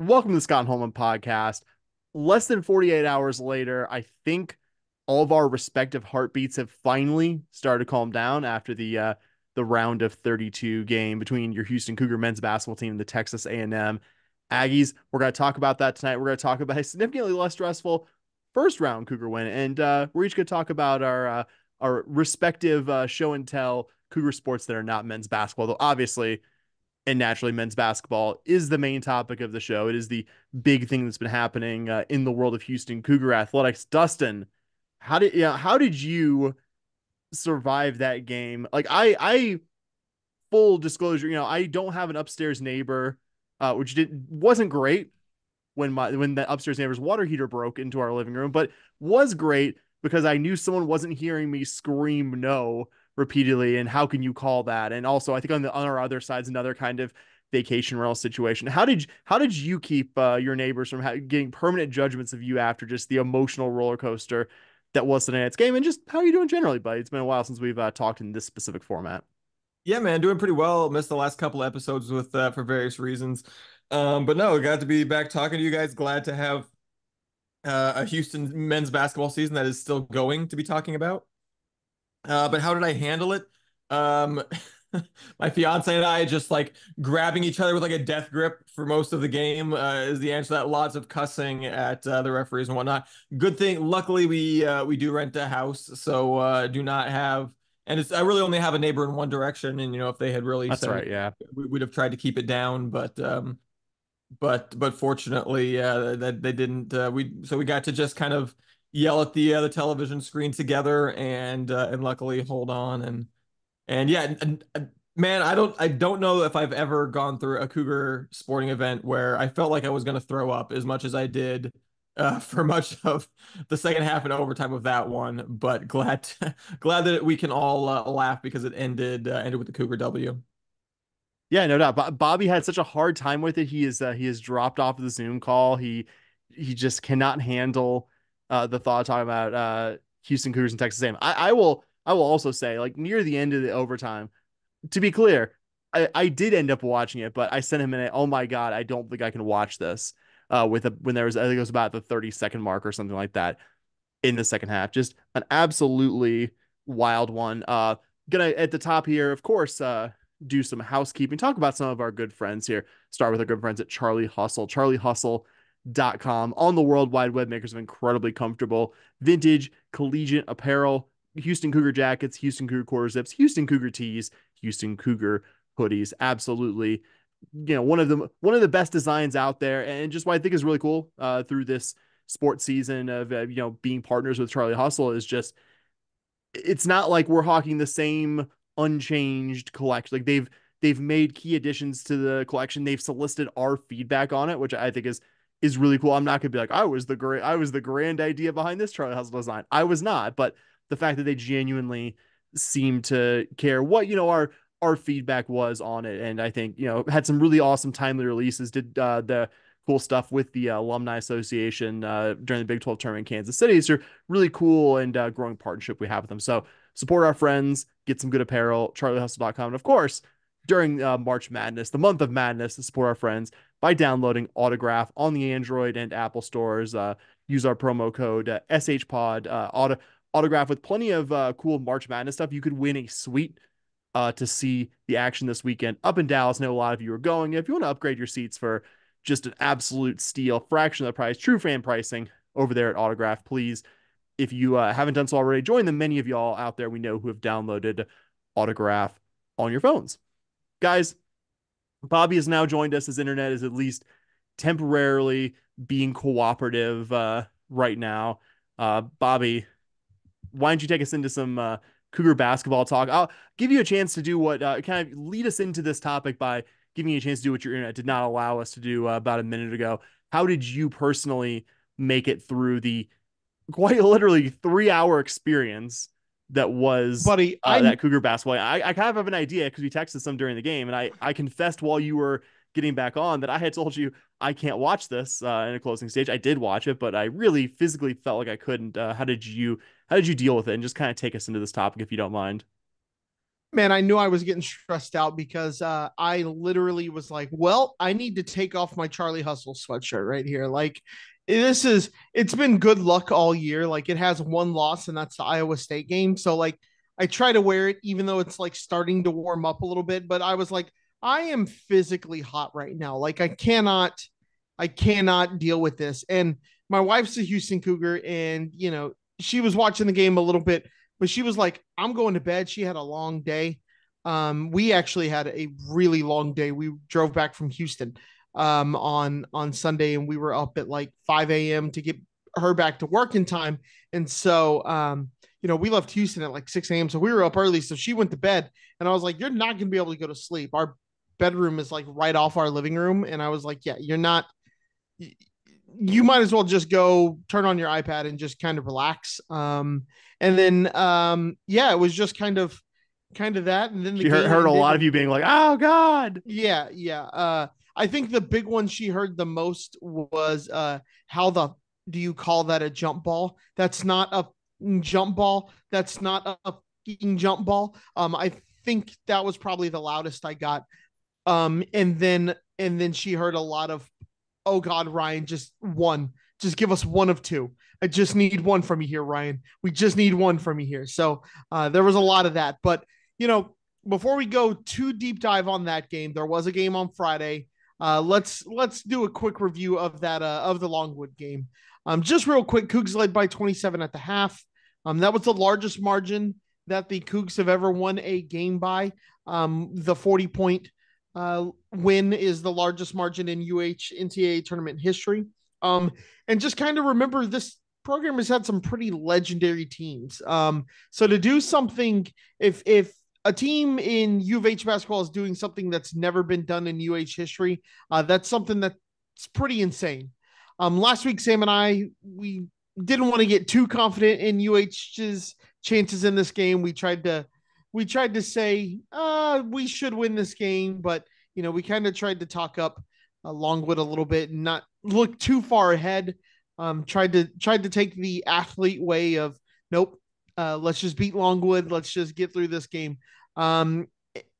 Welcome to the Scott Holman podcast. Less than 48 hours later, I think all of our respective heartbeats have finally started to calm down after the uh, the round of 32 game between your Houston Cougar men's basketball team and the Texas A&M Aggies. We're going to talk about that tonight. We're going to talk about a significantly less stressful first round Cougar win, and uh, we're each going to talk about our uh, our respective uh, show and tell Cougar sports that are not men's basketball. Though obviously and naturally men's basketball is the main topic of the show. It is the big thing that's been happening uh, in the world of Houston Cougar athletics. Dustin, how did you yeah, how did you survive that game? Like I I full disclosure, you know, I don't have an upstairs neighbor uh which did wasn't great when my when the upstairs neighbor's water heater broke into our living room, but was great because I knew someone wasn't hearing me scream no repeatedly and how can you call that? And also i think on the on our other side's another kind of vacation rental situation. How did how did you keep uh, your neighbors from ha- getting permanent judgments of you after just the emotional roller coaster that was the game and just how are you doing generally buddy? It's been a while since we've uh, talked in this specific format. Yeah man doing pretty well. Missed the last couple episodes with uh, for various reasons. Um but no got to be back talking to you guys. Glad to have uh, a houston men's basketball season that is still going to be talking about uh, but how did I handle it? Um, my fiance and I just like grabbing each other with like a death grip for most of the game uh, is the answer. That lots of cussing at uh, the referees and whatnot. Good thing, luckily we uh, we do rent a house, so uh, do not have. And it's I really only have a neighbor in one direction, and you know if they had really that's said, right, yeah, we would have tried to keep it down, but um, but but fortunately, uh, that they didn't. Uh, we so we got to just kind of yell at the uh, the television screen together and uh, and luckily hold on and and yeah and, and, man I don't I don't know if I've ever gone through a Cougar sporting event where I felt like I was going to throw up as much as I did uh, for much of the second half and overtime of that one but glad glad that we can all uh, laugh because it ended uh, ended with the Cougar W. Yeah, no doubt. Bobby had such a hard time with it. He is uh, he has dropped off of the Zoom call. He he just cannot handle uh, the thought talking about uh, Houston Cougars and Texas A&M. I, I will I will also say like near the end of the overtime, to be clear, I, I did end up watching it, but I sent him in a oh my god, I don't think I can watch this. Uh, with a when there was I think it was about the 30 second mark or something like that in the second half. Just an absolutely wild one. Uh gonna at the top here, of course, uh do some housekeeping, talk about some of our good friends here. Start with our good friends at Charlie Hustle. Charlie Hustle dot com on the World Wide Web makers of incredibly comfortable vintage collegiate apparel, Houston Cougar jackets, Houston Cougar quarter zips, Houston Cougar tees, Houston Cougar hoodies. Absolutely, you know one of the one of the best designs out there, and just what I think is really cool uh, through this sports season of uh, you know being partners with Charlie Hustle is just it's not like we're hawking the same unchanged collection. Like they've they've made key additions to the collection. They've solicited our feedback on it, which I think is is really cool. I'm not gonna be like, I was the great, I was the grand idea behind this Charlie Hustle design. I was not, but the fact that they genuinely seem to care what you know our our feedback was on it, and I think you know had some really awesome timely releases. Did uh, the cool stuff with the uh, alumni association uh, during the Big 12 tournament in Kansas City. So really cool and uh, growing partnership we have with them. So support our friends, get some good apparel, charliehustle.com. And of course, during uh, March Madness, the month of madness, to support our friends by downloading Autograph on the Android and Apple stores. Uh, use our promo code uh, SHPod uh, auto, Autograph with plenty of uh, cool March Madness stuff. You could win a suite uh, to see the action this weekend up in Dallas. I know a lot of you are going. If you want to upgrade your seats for just an absolute steal, fraction of the price, true fan pricing over there at Autograph, please. If you uh, haven't done so already, join the many of y'all out there we know who have downloaded Autograph on your phones guys, Bobby has now joined us. His internet is at least temporarily being cooperative uh, right now. Uh, Bobby, why don't you take us into some uh, Cougar basketball talk? I'll give you a chance to do what uh, kind of lead us into this topic by giving you a chance to do what your internet did not allow us to do uh, about a minute ago. How did you personally make it through the quite literally three hour experience that was buddy uh, that cougar basketball. I, I kind of have an idea because we texted some during the game and i i confessed while you were getting back on that i had told you i can't watch this uh, in a closing stage. I did watch it but i really physically felt like i couldn't uh, how did you how did you deal with it? And just kind of take us into this topic if you don't mind. Man, I knew I was getting stressed out because uh, I literally was like, well, I need to take off my Charlie Hustle sweatshirt right here. Like, this is, it's been good luck all year. Like, it has one loss, and that's the Iowa State game. So, like, I try to wear it, even though it's like starting to warm up a little bit. But I was like, I am physically hot right now. Like, I cannot, I cannot deal with this. And my wife's a Houston Cougar, and, you know, she was watching the game a little bit but she was like, I'm going to bed. She had a long day. Um, we actually had a really long day. We drove back from Houston um, on on Sunday, and we were up at like 5 a.m. to get her back to work in time. And so, um, you know, we left Houston at like 6 a.m. So we were up early. So she went to bed, and I was like, "You're not going to be able to go to sleep. Our bedroom is like right off our living room." And I was like, "Yeah, you're not." You might as well just go turn on your iPad and just kind of relax. Um, and then um yeah it was just kind of kind of that and then the she heard, heard a lot of you being like oh god yeah yeah uh i think the big one she heard the most was uh how the do you call that a jump ball that's not a jump ball that's not a jump ball um i think that was probably the loudest i got um and then and then she heard a lot of oh god ryan just one just give us one of two. I just need one from you here, Ryan. We just need one from you here. So uh, there was a lot of that. But, you know, before we go too deep dive on that game, there was a game on Friday. Uh, let's let's do a quick review of that uh, of the Longwood game. Um, just real quick, Cougs led by 27 at the half. Um, that was the largest margin that the Cougs have ever won a game by. Um, the 40 point uh, win is the largest margin in UH NCAA tournament history. Um, and just kind of remember this program has had some pretty legendary teams. Um, so to do something, if if a team in U of H basketball is doing something that's never been done in UH history, uh, that's something that's pretty insane. Um, last week, Sam and I we didn't want to get too confident in UH's chances in this game. We tried to we tried to say uh, we should win this game, but you know we kind of tried to talk up uh, Longwood a little bit and not look too far ahead. Um, tried to tried to take the athlete way of nope. Uh, let's just beat Longwood. Let's just get through this game. Um,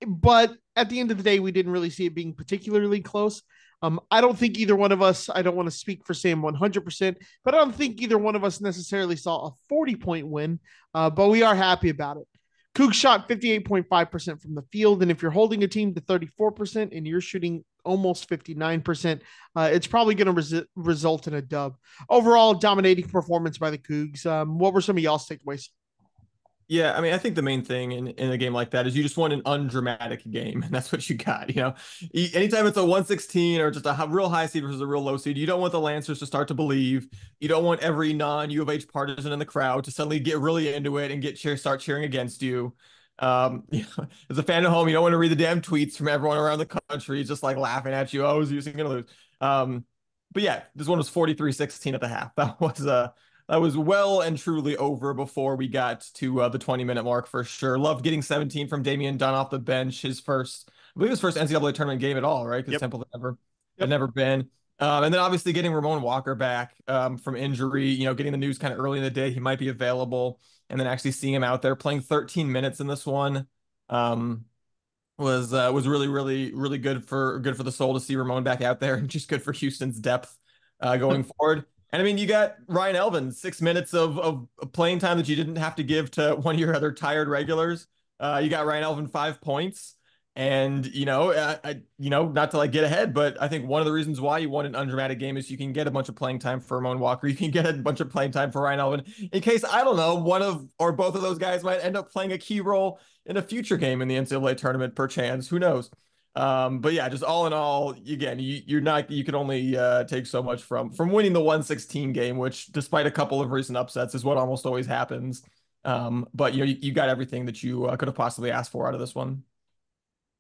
but at the end of the day, we didn't really see it being particularly close. Um, I don't think either one of us, I don't want to speak for Sam 100%, but I don't think either one of us necessarily saw a 40 point win, uh, but we are happy about it. Cook shot 58.5% from the field. And if you're holding a team to 34% and you're shooting almost 59%, uh, it's probably going to res- result in a dub. Overall, dominating performance by the Cougs. Um, what were some of y'all's takeaways? Yeah, I mean, I think the main thing in, in a game like that is you just want an undramatic game, and that's what you got. You know, anytime it's a 116 or just a real high seed versus a real low seed, you don't want the Lancers to start to believe. You don't want every non U of H partisan in the crowd to suddenly get really into it and get cheer start cheering against you. Um, you know, as a fan at home, you don't want to read the damn tweets from everyone around the country just like laughing at you. Oh, is Houston gonna lose? Um, but yeah, this one was 43-16 at the half. That was uh that was well and truly over before we got to uh, the 20 minute mark for sure. Loved getting 17 from Damian Dunn off the bench. His first, I believe his first NCAA tournament game at all, right? Because yep. Temple had never yep. had never been. Um, and then obviously getting Ramon Walker back um, from injury, you know, getting the news kind of early in the day he might be available, and then actually seeing him out there playing 13 minutes in this one um, was uh, was really really really good for good for the soul to see Ramon back out there, and just good for Houston's depth uh, going forward. And I mean, you got Ryan Elvin, six minutes of, of playing time that you didn't have to give to one of your other tired regulars. Uh, you got Ryan Elvin five points. And you know, I, I, you know, not to like get ahead, but I think one of the reasons why you won an undramatic game is you can get a bunch of playing time for Ramon Walker. You can get a bunch of playing time for Ryan Elvin in case I don't know one of or both of those guys might end up playing a key role in a future game in the NCAA tournament, perchance. Who knows? Um, but yeah, just all in all, again, you, you're not you can only uh, take so much from from winning the 116 game, which despite a couple of recent upsets is what almost always happens. Um, but you know, you, you got everything that you uh, could have possibly asked for out of this one.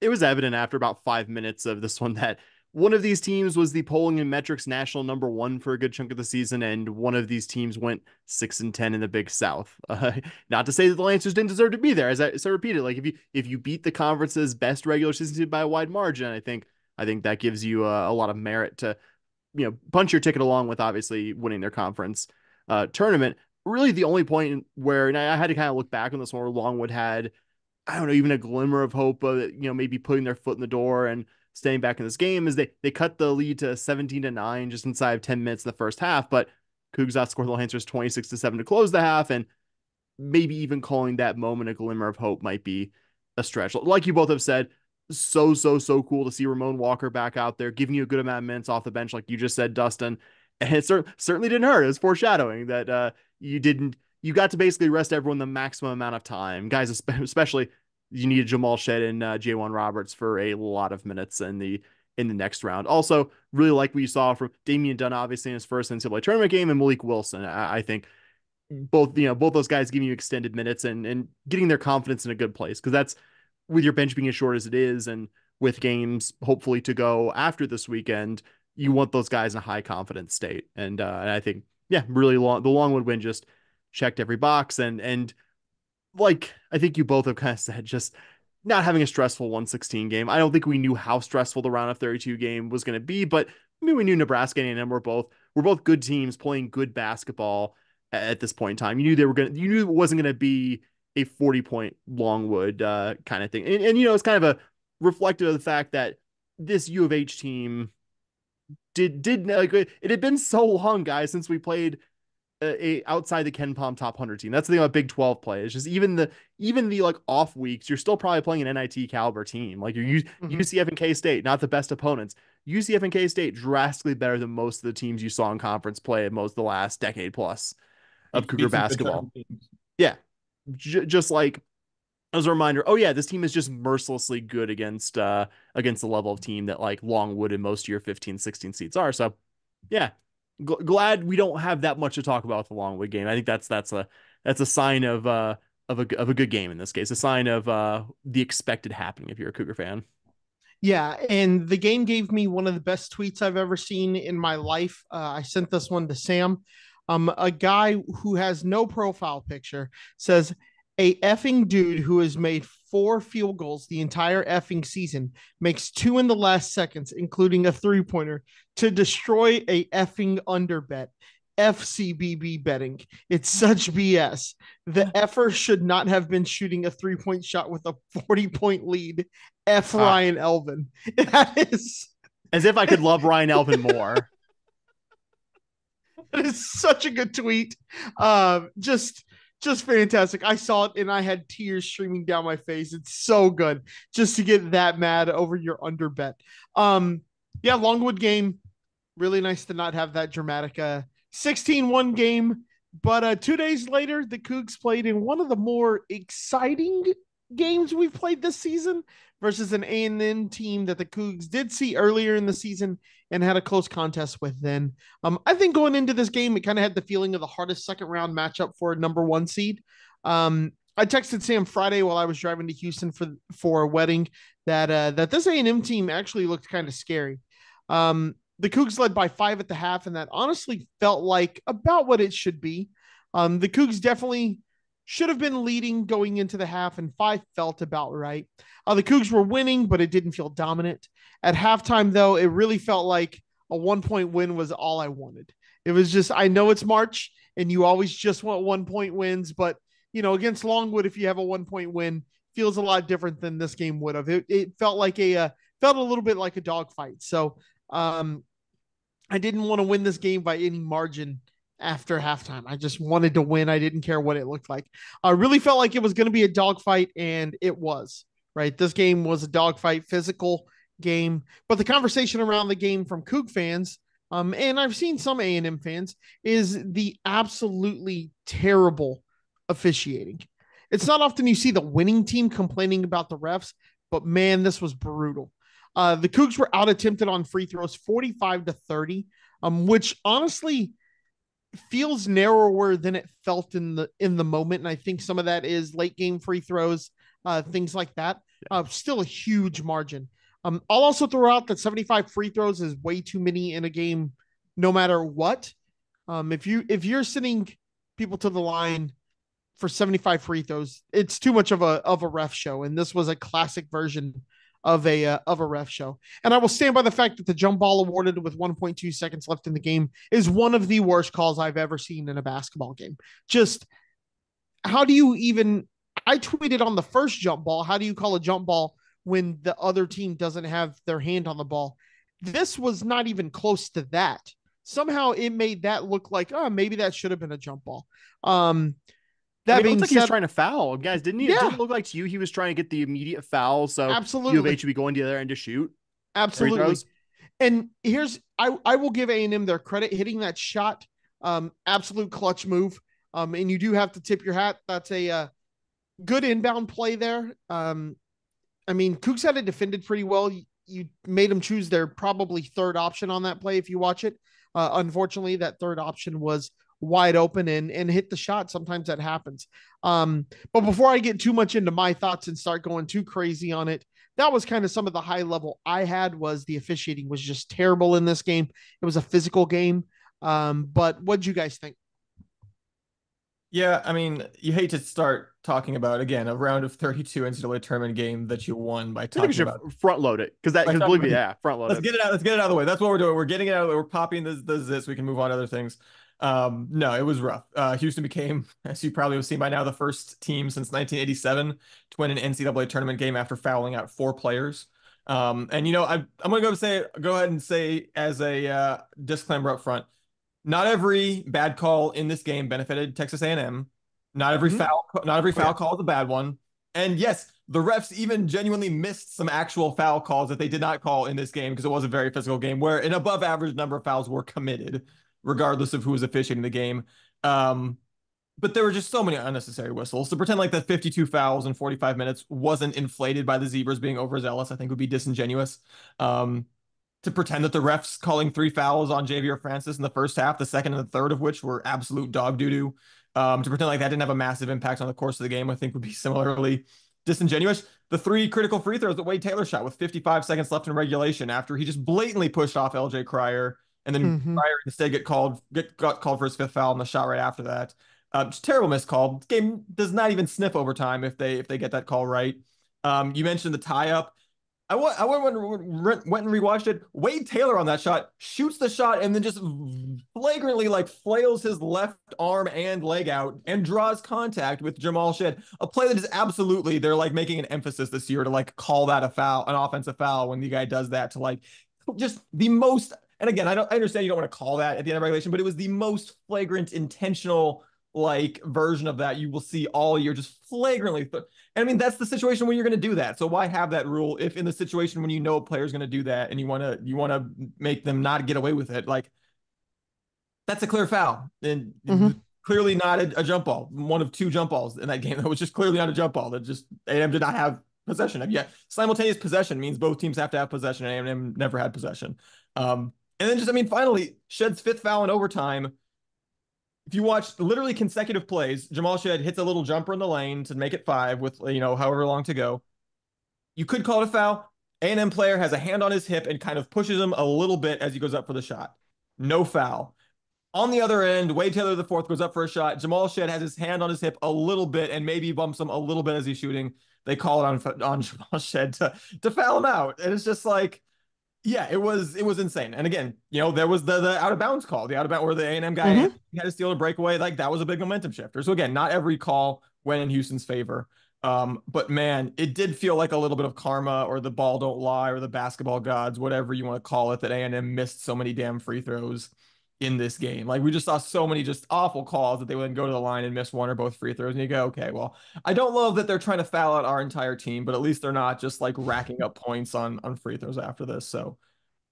It was evident after about five minutes of this one that one of these teams was the polling and metrics national number one for a good chunk of the season, and one of these teams went six and ten in the Big South. Uh, not to say that the Lancers didn't deserve to be there, as I, I repeated. Like if you if you beat the conference's best regular season team by a wide margin, I think I think that gives you a, a lot of merit to you know punch your ticket along with obviously winning their conference uh, tournament. Really, the only point where and I had to kind of look back on this one where Longwood had I don't know, even a glimmer of hope of you know maybe putting their foot in the door and staying back in this game is they they cut the lead to 17 to 9 just inside of 10 minutes in the first half, but Cougs outscored the Lancers 26 to 7 to close the half, and maybe even calling that moment a glimmer of hope might be a stretch. Like you both have said, so so so cool to see Ramon Walker back out there, giving you a good amount of minutes off the bench, like you just said, Dustin. And it cer- certainly didn't hurt. It was foreshadowing that uh, you didn't. You got to basically rest everyone the maximum amount of time, guys. Especially you needed Jamal Shead and uh, J'Wan Roberts for a lot of minutes in the in the next round. Also, really like what you saw from Damian Dunn, obviously in his first NCAA tournament game, and Mylik Wilson. I, I think both you know both those guys giving you extended minutes and and getting their confidence in a good place because that's with your bench being as short as it is and with games hopefully to go after this weekend you want those guys in a high confidence state and uh and i think yeah really long the longwood win just checked every box and and like i think you both have kind of said just not having a stressful 116 game i don't think we knew how stressful the round of 32 game was going to be but i mean we knew nebraska and a were both we're both good teams playing good basketball at this point in time. You knew they were going to, you knew it wasn't going to be a 40 point Longwood uh, kind of thing. And, and, you know, it's kind of a reflective of the fact that this U of H team did, did, like, it had been so long, guys, since we played a, a outside the KenPom top 100 team. That's the thing about Big 12 play. It's just even the, even the like off weeks, you're still probably playing an NIT caliber team. Like you're mm-hmm. UCF and K State, not the best opponents. UCF and K State drastically better than most of the teams you saw in conference play most of the last decade plus of Cougar basketball. Yeah. J- just like as a reminder, oh yeah, this team is just mercilessly good against uh against the level of team that like Longwood and most of your 15, 16 seats are. So yeah, G- glad we don't have that much to talk about with the Longwood game. I think that's that's a that's a sign of uh of a of a good game in this case, a sign of uh the expected happening if you're a Cougar fan. Yeah, and the game gave me one of the best tweets I've ever seen in my life. Uh, I sent this one to Sam. Um, a guy who has no profile picture says a effing dude who has made four field goals the entire effing season makes two in the last seconds, including a three pointer, to destroy a effing under bet. FCBB betting. It's such BS. The effer should not have been shooting a three point shot with a 40 point lead. F ah. Ryan Elvin. That is as if I could love Ryan Elvin more. That is such a good tweet. Um, just just fantastic. I saw it and I had tears streaming down my face. It's so good just to get that mad over your under bet. Um, yeah, Longwood game. Really nice to not have that dramatic uh 16-1 game. But uh two days later, the Cougs played in one of the more exciting games we've played this season versus an A&M team that the Cougs did see earlier in the season and had a close contest with then. Um, I think going into this game, it kind of had the feeling of the hardest second round matchup for a number one seed. Um, I texted Sam Friday while I was driving to Houston for for a wedding that uh, that this A&M team actually looked kind of scary. Um, the Cougs led by five at the half, and that honestly felt like about what it should be. Um, the Cougs definitely should have been leading going into the half, and five felt about right. Uh, the Cougs were winning, but it didn't feel dominant. At halftime, though, it really felt like a one point win was all I wanted. It was just, I know it's March and you always just want one point wins, but you know, against Longwood, if you have a one point win, feels a lot different than this game would have. It, it felt like a, uh, felt a little bit like a dogfight. So, um, I didn't want to win this game by any margin after halftime. I just wanted to win. I didn't care what it looked like. I really felt like it was going to be a dogfight, and it was. Right, this game was a dogfight, physical game, but the conversation around the game from Coug fans, um, and I've seen some A and M fans, is the absolutely terrible officiating. It's not often you see the winning team complaining about the refs, but man, this was brutal. Uh, the Cougs were out attempted on free throws, forty-five to thirty, um, which honestly feels narrower than it felt in the in the moment. And i think some of that is late game free throws uh things like that. Uh still a huge margin. Um i'll also throw out that 75 free throws is way too many in a game no matter what. Um if you if you're sending people to the line for 75 free throws it's too much of a of a ref show. And this was a classic version of a uh, of a ref show. And I will stand by the fact that the jump ball awarded with 1.2 seconds left in the game is one of the worst calls I've ever seen in a basketball game. Just how do you even I tweeted on the first jump ball, how do you call a jump ball when the other team doesn't have their hand on the ball? This was not even close to that. Somehow it made that look like, oh, maybe that should have been a jump ball. Um, that I mean, being like said, he was trying to foul, guys. Didn't he? It Yeah. didn't look like to you he was trying to get the immediate foul. So U of absolutely, H would be going to the other end to shoot. absolutely. And here's I I will give A and M their credit hitting that shot. Um, absolute clutch move. Um, and you do have to tip your hat. That's a uh, good inbound play there. Um, I mean, Cougs had it defended pretty well. You, you made them choose their probably third option on that play if you watch it. Uh, unfortunately, that third option was wide open and and hit the shot. Sometimes that happens. Um, but before I get too much into my thoughts and start going too crazy on it, that was kind of some of the high level I had was the officiating was just terrible in this game. It was a physical game. Um, but what'd you guys think? Yeah, I mean, you hate to start talking about again a round of 32 NCAA tournament game that you won by I think talking we should about. front load it because that By because believe me, yeah, front load Let's it. get it out. Let's get it out of the way. That's what we're doing. We're getting it out of the way. We're popping this, this, this. We can move on to other things. Um, no, it was rough. Uh, Houston became, as you probably have seen by now, the first team since 1987 to win an NCAA tournament game after fouling out four players. Um, and you know, I, I'm gonna go say, go ahead and say as a uh, disclaimer up front, not every bad call in this game benefited Texas A&M. Not every Mhm. foul, not every Oh, foul yeah. call is a bad one. And yes, the refs even genuinely missed some actual foul calls that they did not call in this game because it was a very physical game where an above average number of fouls were committed, regardless of who was officiating the game. Um, but there were just so many unnecessary whistles. To pretend like the 52 fouls in 45 minutes wasn't inflated by the Zebras being overzealous, I think would be disingenuous. Um, to pretend that the refs calling three fouls on Ja'Vier Francis in the first half, the second and the third of which were absolute dog doo doo. Um, to pretend like that didn't have a massive impact on the course of the game, I think would be similarly disingenuous. The three critical free throws that Wade Taylor shot with 55 seconds left in regulation after he just blatantly pushed off LJ Cryer and then Mhm. Cryer instead get called get got called for his fifth foul in the shot right after that. Just terrible missed call. This game does not even sniff overtime if they if they get that call right. Um, you mentioned the tie up. I went, I went, went, went and rewatched it. Wade Taylor on that shot shoots the shot and then just flagrantly like flails his left arm and leg out and draws contact with Jamal Shead. A play that is absolutely they're like making an emphasis this year to like call that a foul, an offensive foul when the guy does that to like just the most. And again, I don't I understand you don't want to call that at the end of regulation, but it was the most flagrant, intentional like version of that you will see all year, just flagrantly. Th- and I mean, that's the situation when you're going to do that. So why have that rule if in the situation when you know a player's going to do that and you want to you want to make them not get away with it? Like that's a clear foul and Mhm. clearly not a, a jump ball. One of two jump balls in that game that was just clearly not a jump ball. That just A&M did not have possession of. Yeah, simultaneous possession means both teams have to have possession. And A&M never had possession. Um, and then just I mean, finally, Shead's fifth foul in overtime if you watch literally consecutive plays, Jamal Shead hits a little jumper in the lane to make it five with you know however long to go. You could call it a foul. A&M player has a hand on his hip and kind of pushes him a little bit as he goes up for the shot. No foul. On the other end, Wade Taylor the fourth goes up for a shot. Jamal Shead has his hand on his hip a little bit and maybe bumps him a little bit as he's shooting. They call it on on Jamal Shead to to foul him out, and it's just like yeah, it was it was insane. And again, you know, there was the the out of bounds call, the out of bounds where the A and M guy Mhm. had, had to steal a breakaway. Like that was a big momentum shifter. So again, not every call went in Houston's favor. Um, but man, it did feel like a little bit of karma or the ball don't lie or the basketball gods, whatever you want to call it, that A and M missed so many damn free throws in this game. Like we just saw so many just awful calls that they would then go to the line and miss one or both free throws. And you go, okay, well, I don't love that they're trying to foul out our entire team, but at least they're not just like racking up points on on free throws after this. So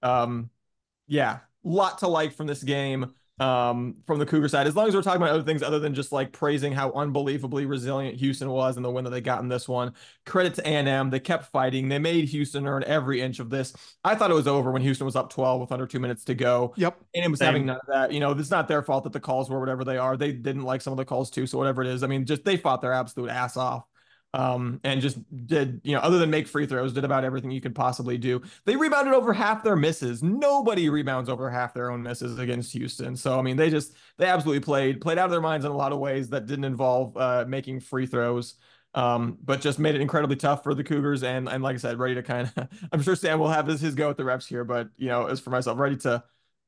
um, yeah, lot to like from this game. Um, from the Cougar side, as long as we're talking about other things other than just like praising how unbelievably resilient Houston was and the win that they got in this one. Credit to A&M, they kept fighting. They made Houston earn every inch of this. I thought it was over when Houston was up 12 with under two minutes to go. Yep. And it was Same. having none of that. You know, it's not their fault that the calls were whatever they are. They didn't like some of the calls too. So whatever it is, I mean, just they fought their absolute ass off. Um, and just did, you know, other than make free throws, did about everything you could possibly do. They rebounded over half their misses. Nobody rebounds over half their own misses against Houston. So I mean, they just they absolutely played played out of their minds in a lot of ways that didn't involve uh, making free throws. Um, but just made it incredibly tough for the Cougars. And and like I said, ready to kind of I'm sure Sam will have his, his go at the refs here, but you know, as for myself, ready to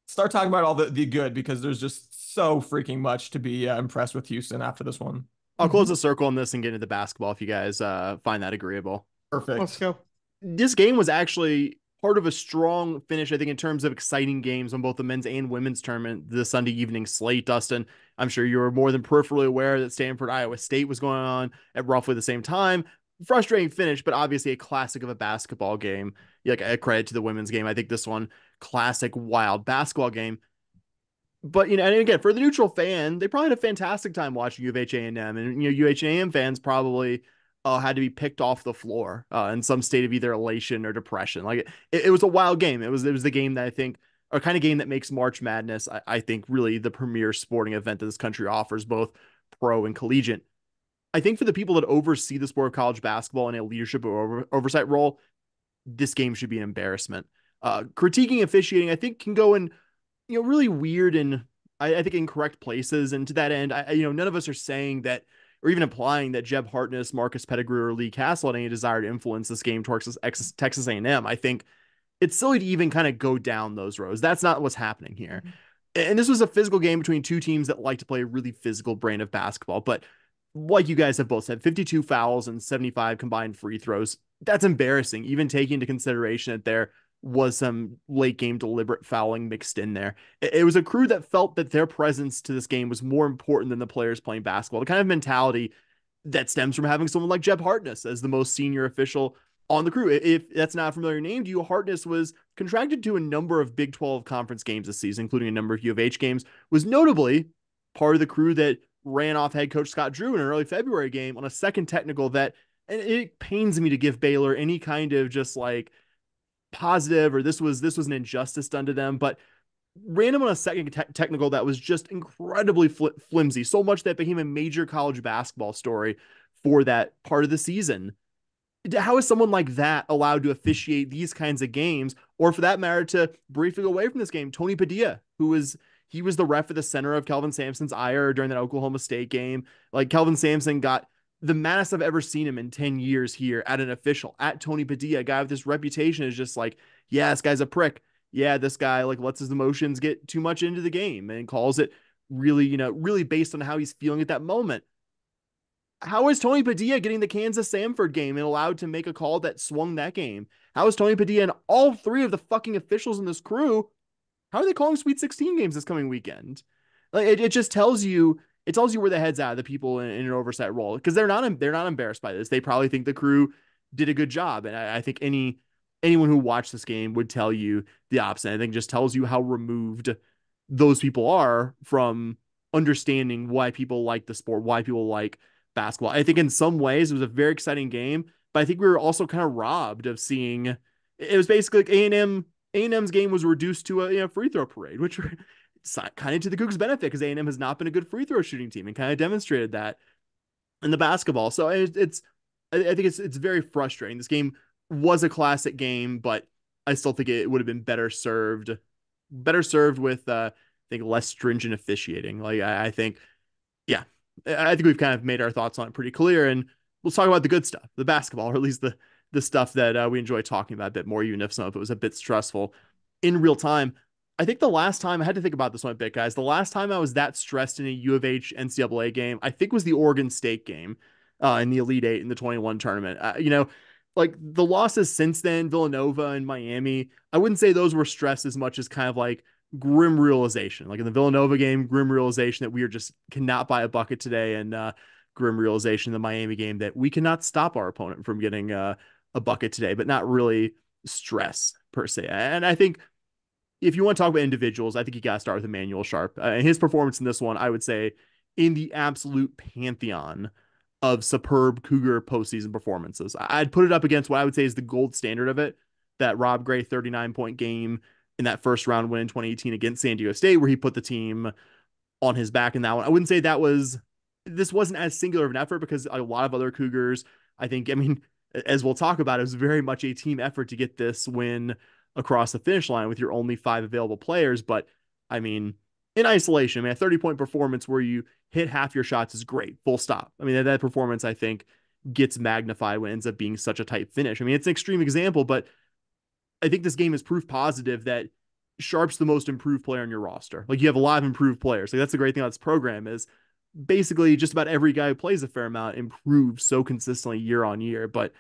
start talking about all the, the good because there's just so freaking much to be uh, impressed with Houston after this one. I'll close the circle on this and get into the basketball if you guys uh, find that agreeable. Perfect. Let's go. This game was actually part of a strong finish, I think, in terms of exciting games on both the men's and women's tournament the Sunday evening slate. Dustin, I'm sure you were more than peripherally aware that Stanford Iowa State was going on at roughly the same time. Frustrating finish, but obviously a classic of a basketball game. Like a credit to the women's game. I think this one, classic wild basketball game but you know, and again, for the neutral fan, they probably had a fantastic time watching U of H A&M, and you know, UHAM fans probably uh, had to be picked off the floor uh, in some state of either elation or depression. Like it, it, was a wild game. It was it was the game that I think, or kind of game that makes March Madness, I, I think, really the premier sporting event that this country offers, both pro and collegiate. I think for the people that oversee the sport of college basketball in a leadership or over, oversight role, this game should be an embarrassment. Uh, critiquing officiating, I think, can go in you know, really weird and I, I think incorrect places. And to that end, I, you know, none of us are saying that or even implying that Jeb Hartness, Marcus Pettigrew, or Lee Castle had any desire to influence this game towards Texas A&M. I think it's silly to even kind of go down those roads. That's not what's happening here. Mm-hmm. And this was a physical game between two teams that like to play a really physical brand of basketball. But like you guys have both said, 52 fouls and 75 combined free throws. That's embarrassing, even taking into consideration that they're was some late game deliberate fouling mixed in there. It, was a crew that felt that their presence to this game was more important than the players playing basketball. The kind of mentality that stems from having someone like Jeb Hartness as the most senior official on the crew. If that's not a familiar name to you, Hartness was contracted to a number of Big 12 conference games this season, including a number of U of H games, was notably part of the crew that ran off head coach Scott Drew in an early February game on a second technical that, and it pains me to give Baylor any kind of just like – positive or this was this was an injustice done to them, but random on a second te- technical that was just incredibly fl- flimsy, so much that became a major college basketball story for that part of the season. How is someone like that allowed to officiate these kinds of games, or for that matter, to briefly away from this game? Tony Padilla, who was he was the ref at the center of Kelvin Sampson's ire during that Oklahoma State game. Like Kelvin Sampson got the maddest I've ever seen him in 10 years here at an official, at Tony Padilla, a guy with this reputation is just like, yeah, this guy's a prick. Yeah, this guy like lets his emotions get too much into the game and calls it really, you know, really based on how he's feeling at that moment. How is Tony Padilla getting the Kansas Samford game and allowed to make a call that swung that game? How is Tony Padilla and all three of the fucking officials in this crew? How are they calling Sweet 16 games this coming weekend? Like it, it just tells you it tells you where the heads at the people in, in, an oversight role because they're not they're not embarrassed by this. They probably think the crew did a good job, and I, I think any anyone who watched this game would tell you the opposite. I think just tells you how removed those people are from understanding why people like the sport, why people like basketball. I think in some ways it was a very exciting game, but I think we were also kind of robbed of seeing. It was basically like A and M. A and M's game was reduced to a you know, free throw parade, which kind of to the Cougs' benefit because A&M has not been a good free throw shooting team and kind of demonstrated that in the basketball. So it's, I think it's it's very frustrating. This game was a classic game, but I still think it would have been better served, better served with uh, I think less stringent officiating. Like I, I think, yeah, I think we've kind of made our thoughts on it pretty clear, and let's talk about the good stuff, the basketball, or at least the the stuff that uh, we enjoy talking about a bit more, even if some of it was a bit stressful in real time. I think the last time I had to think about this one a bit, guys. The last time I was that stressed in a U of H NCAA game, I think was the Oregon State game uh, in the Elite Eight in the 21 tournament. Uh, you know, like the losses since then, Villanova and Miami, I wouldn't say those were stressed as much as kind of like grim realization. Like in the Villanova game, grim realization that we are just cannot buy a bucket today, and uh, grim realization in the Miami game that we cannot stop our opponent from getting uh, a bucket today, but not really stress per se. And I think if you want to talk about individuals, I think you got to start with Emanuel Sharp. Uh, his performance in this one, I would say, in the absolute pantheon of superb Cougar postseason performances. I'd put it up against what I would say is the gold standard of it that Rob Gray 39 point game in that first round win in 2018 against San Diego State, where he put the team on his back in that one. I wouldn't say that was, this wasn't as singular of an effort because a lot of other Cougars, I think, I mean, as we'll talk about, it was very much a team effort to get this win across the finish line with your only five available players. But I mean, in isolation, I mean, a 30 point performance where you hit half your shots is great, full stop. I mean, that, that performance, I think, gets magnified when it ends up being such a tight finish. I mean, it's an extreme example, but I think this game is proof positive that Sharp's the most improved player on your roster. Like you have a lot of improved players. Like that's the great thing about this program is basically just about every guy who plays a fair amount improves so consistently year on year. But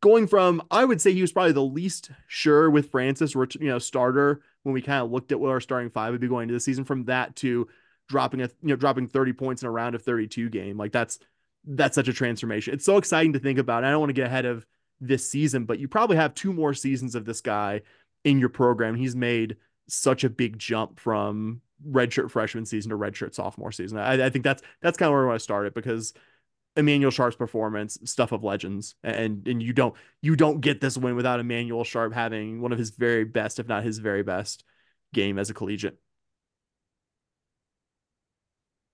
going from, I would say he was probably the least sure with Francis, you know, starter when we kind of looked at what our starting five would be going into the season. From that to dropping a, you know, dropping 30 points in a round of 32 game, like that's that's such a transformation. It's so exciting to think about. I don't want to get ahead of this season, but you probably have two more seasons of this guy in your program. He's made such a big jump from redshirt freshman season to redshirt sophomore season. I, I think that's that's kind of where I want to start it because Emanuel Sharp's performance, stuff of legends, and and you don't you don't get this win without Emanuel Sharp having one of his very best, if not his very best, game as a collegiate.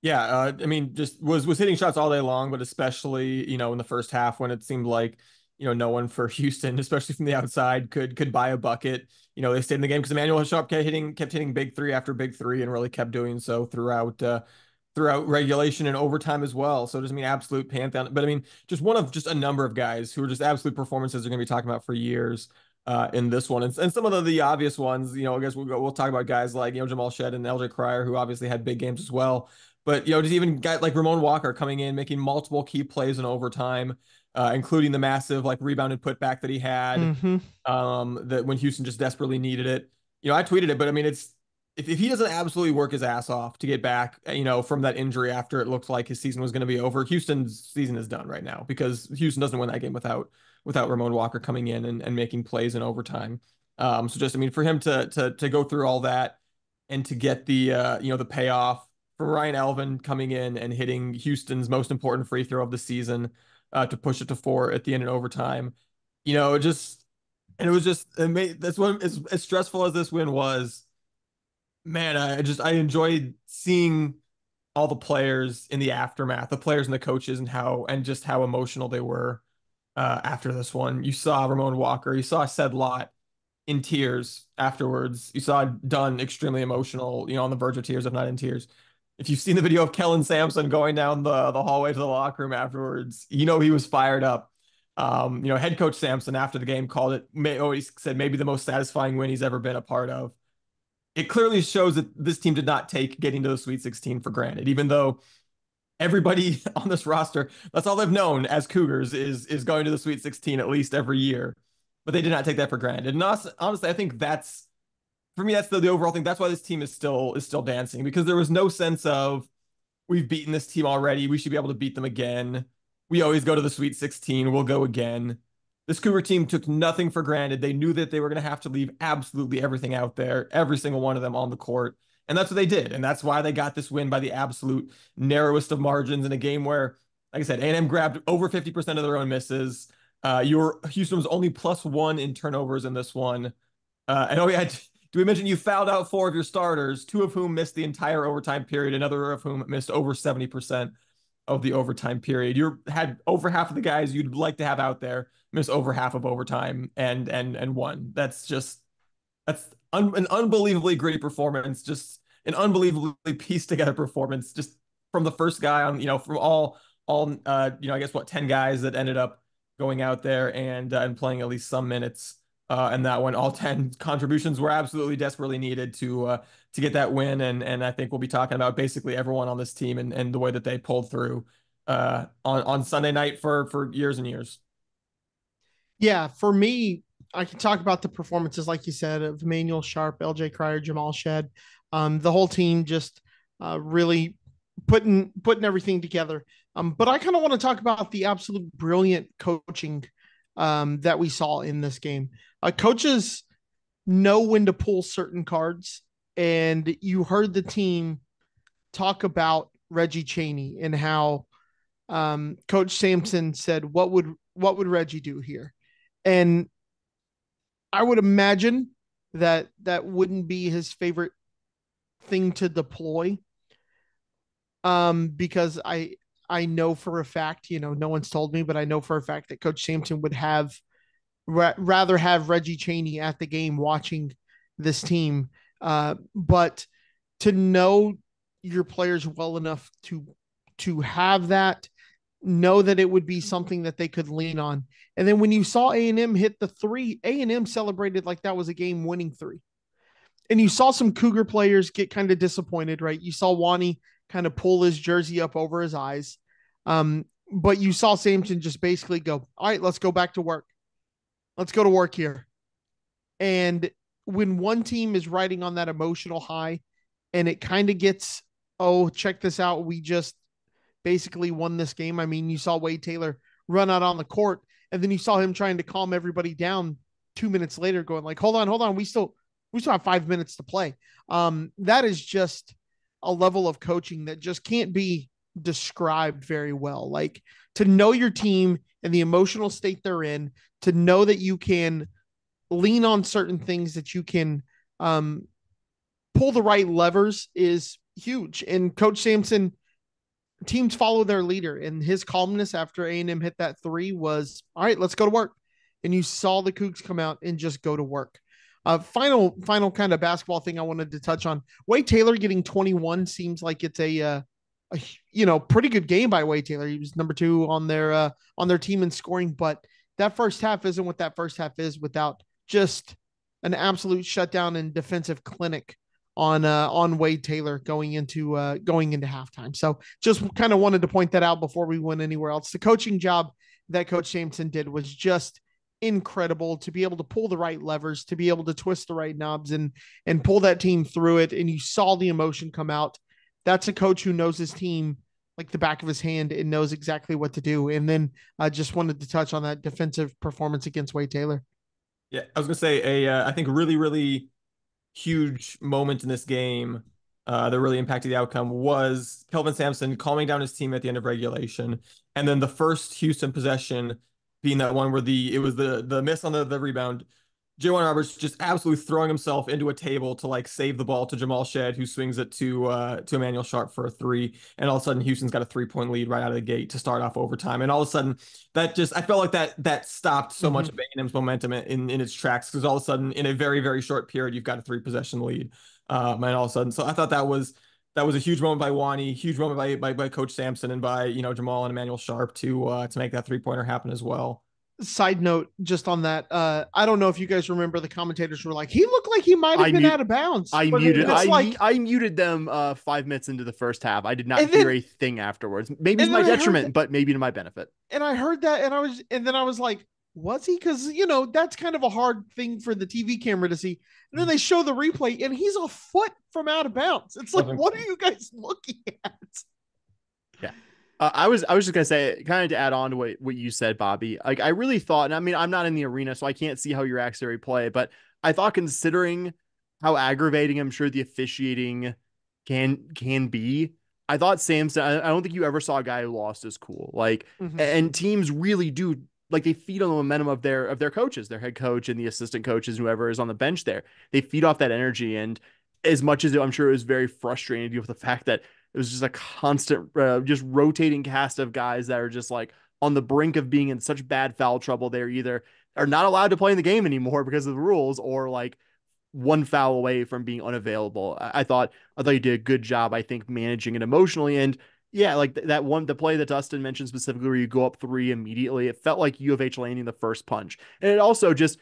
Yeah, uh, I mean, just was was hitting shots all day long, but especially you know in the first half when it seemed like you know no one for Houston, especially from the outside, could could buy a bucket. You know they stayed in the game because Emanuel Sharp kept hitting kept hitting big three after big three and really kept doing so throughout uh, throughout regulation and overtime as well. So it doesn't mean absolute pantheon, but I mean just one of just a number of guys who are just absolute performances are going to be talking about for years. Uh, in this one, and, and some of the, the obvious ones, you know, I guess we'll go, we'll talk about guys like you know Jamal Shead and LJ Cryer, who obviously had big games as well. But you know, just even guys like Ramon Walker coming in, making multiple key plays in overtime, uh, including the massive like rebounded putback that he had, mm-hmm. um, that when Houston just desperately needed it. You know, I tweeted it, but I mean, it's if, if he doesn't absolutely work his ass off to get back, you know, from that injury after it looked like his season was going to be over, Houston's season is done right now because Houston doesn't win that game without without Ramon Walker coming in and, and making plays in overtime. Um, so just I mean, for him to to to go through all that and to get the uh, you know the payoff for Ryan Elvin coming in and hitting Houston's most important free throw of the season uh, to push it to four at the end in overtime. You know, it just and it was just it made that's one as, as stressful as this win was. Man, I just I enjoyed seeing all the players in the aftermath, the players and the coaches, and how and just how emotional they were uh, after this one. You saw Ramon Walker, you saw Said Lot in tears afterwards. You saw Dunn extremely emotional, you know, on the verge of tears, if not in tears if you've seen the video of Kellen Sampson going down the, the hallway to the locker room afterwards, you know he was fired up. Um, you know, head coach Sampson after the game called it, may, always said maybe the most satisfying win he's ever been a part of. It clearly shows that this team did not take getting to the Sweet 16 for granted, even though everybody on this roster, that's all they've known as Cougars is is going to the Sweet 16 at least every year. But they did not take that for granted. And honestly, I think that's for me, that's the, the overall thing. That's why this team is still is still dancing because there was no sense of we've beaten this team already. We should be able to beat them again. We always go to the Sweet 16. We'll go again. This Cougar team took nothing for granted. They knew that they were going to have to leave absolutely everything out there, every single one of them on the court. And that's what they did. And that's why they got this win by the absolute narrowest of margins in a game where, like I said, A&M grabbed over 50% of their own misses. Uh, your Houston was only plus one in turnovers in this one. Uh, and oh, yeah, do we mention you fouled out four of your starters, two of whom missed the entire overtime period, another of whom missed over 70% of the overtime period. You had over half of the guys you'd like to have out there miss over half of overtime and and and won. That's just that's un, an unbelievably gritty performance, just an unbelievably pieced together performance just from the first guy on, you know, from all all uh you know, I guess what 10 guys that ended up going out there and uh, and playing at least some minutes uh, and that one, all 10 contributions were absolutely desperately needed to uh, to get that win. And and I think we'll be talking about basically everyone on this team and, and the way that they pulled through uh, on, on Sunday night for for years and years. Yeah, for me, I can talk about the performances, like you said, of Emanuel Sharp, LJ Cryer, Jamal Shead. Um, the whole team just uh, really putting putting everything together. Um, but I kind of want to talk about the absolute brilliant coaching um, that we saw in this game. Uh, coaches know when to pull certain cards, and you heard the team talk about Reggie Chaney and how um, Coach Sampson said, "What would what would Reggie do here?" And I would imagine that that wouldn't be his favorite thing to deploy um because i i know for a fact you know no one's told me but i know for a fact that coach sampson would have ra- rather have Reggie Chaney at the game watching this team. Uh, but to know your players well enough to to have that, know that it would be something that they could lean on. And then when you saw A and M hit the three, A and M celebrated like that was a game winning three. And you saw some Cougar players get kind of disappointed, right? You saw Wani kind of pull his jersey up over his eyes. Um, but you saw Sampson just basically go, all right, let's go back to work. Let's go to work here. And when one team is riding on that emotional high and it kind of gets, oh, check this out. We just basically won this game. I mean, you saw Wade Taylor run out on the court and then you saw him trying to calm everybody down two minutes later, going like, hold on, hold on. We still, we still have five minutes to play. Um, that is just a level of coaching that just can't be described very well. Like to know your team and the emotional state they're in, to know that you can lean on certain things that you can um, pull the right levers is huge. And Coach Sampson, teams follow their leader, and his calmness after A and M hit that three was all right. Let's go to work. And you saw the Cougs come out and just go to work. Uh, final, final kind of basketball thing I wanted to touch on. Wade Taylor getting 21 seems like it's a, uh, a you know pretty good game by Wade Taylor. He was number two on their uh, on their team in scoring, but that first half isn't what that first half is without just an absolute shutdown and defensive clinic on uh, on Wade Taylor going into uh, going into halftime. So just kind of wanted to point that out before we went anywhere else. The coaching job that Coach Jameson did was just incredible to be able to pull the right levers, to be able to twist the right knobs and and pull that team through it. And you saw the emotion come out. That's a coach who knows his team like the back of his hand and knows exactly what to do. And then I just wanted to touch on that defensive performance against Wade Taylor. Yeah, I was gonna say a uh, I think really really huge moment in this game uh, that really impacted the outcome was Kelvin Sampson calming down his team at the end of regulation, and then the first Houston possession being that one where the it was the the miss on the the rebound. J'Wan Roberts just absolutely throwing himself into a table to like save the ball to Jamal Shead, who swings it to uh, to Emanuel Sharp for a three, and all of a sudden Houston's got a three point lead right out of the gate to start off overtime, and all of a sudden that just I felt like that that stopped so mm-hmm. much of A&M's momentum in in its tracks because all of a sudden in a very very short period you've got a three possession lead, um, and all of a sudden so I thought that was that was a huge moment by Wani, huge moment by, by by Coach Sampson and by you know Jamal and Emanuel Sharp to uh, to make that three pointer happen as well. Side note just on that uh i don't know if you guys remember the commentators were like he looked like he might have been mute, out of bounds. I muted I, like, I muted them uh five minutes into the first half. I did not hear then, a thing afterwards. Maybe to my detriment that, but maybe to my benefit. And i heard that and i was and then i was like was he because you know that's kind of a hard thing for the tv camera to see and then they show the replay and he's a foot from out of bounds it's like what are you guys looking at yeah uh, I was I was just gonna say, kind of to add on to what, what you said, Bobby. Like I really thought, and I mean, I'm not in the arena, so I can't see how your actually play, but I thought considering how aggravating I'm sure the officiating can can be, I thought Sampson, I, I don't think you ever saw a guy who lost his cool. Like, mm-hmm. and teams really do like they feed on the momentum of their of their coaches, their head coach and the assistant coaches, whoever is on the bench there. They feed off that energy, and as much as I'm sure it was very frustrating to deal with the fact that it was just a constant, uh, just rotating cast of guys that are just like on the brink of being in such bad foul trouble. They're either are not allowed to play in the game anymore because of the rules, or like one foul away from being unavailable. I, I thought I thought you did a good job. I think managing it emotionally and. Yeah, like th- that one, the play that Dustin mentioned specifically, where you go up three immediately. It felt like U of H landing the first punch, and it also just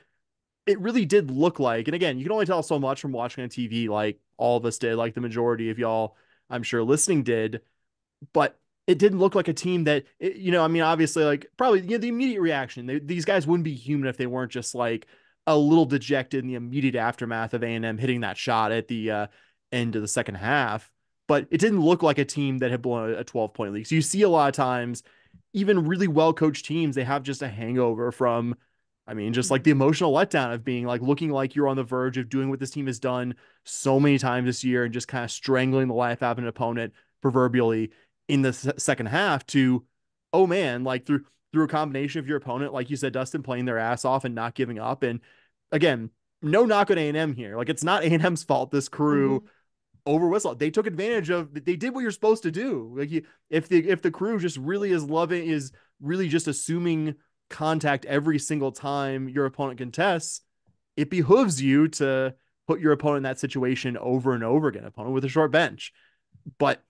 it really did look like, and again, you can only tell so much from watching on TV, like all of us did, like the majority of y'all I'm sure listening did, but it didn't look like a team that you know. I mean, obviously, like probably you know, the immediate reaction. They, these guys wouldn't be human if they weren't just like a little dejected in the immediate aftermath of A and M hitting that shot at the uh, end of the second half. But it didn't look like a team that had blown a 12 point lead. So you see a lot of times, even really well coached teams, they have just a hangover from I mean, just like the emotional letdown of being like looking like you're on the verge of doing what this team has done so many times this year and just kind of strangling the life out of an opponent proverbially in the second half to, oh man, like through through a combination of your opponent, like you said, Dustin playing their ass off and not giving up. And again, no knock on A&M here. Like it's not A&M's fault this crew mm-hmm. Over whistle. They took advantage of they did what you're supposed to do. Like you, if the if the crew just really is loving is really just assuming contact every single time your opponent contests, it behooves you to put your opponent in that situation over and over again, opponent with a short bench. But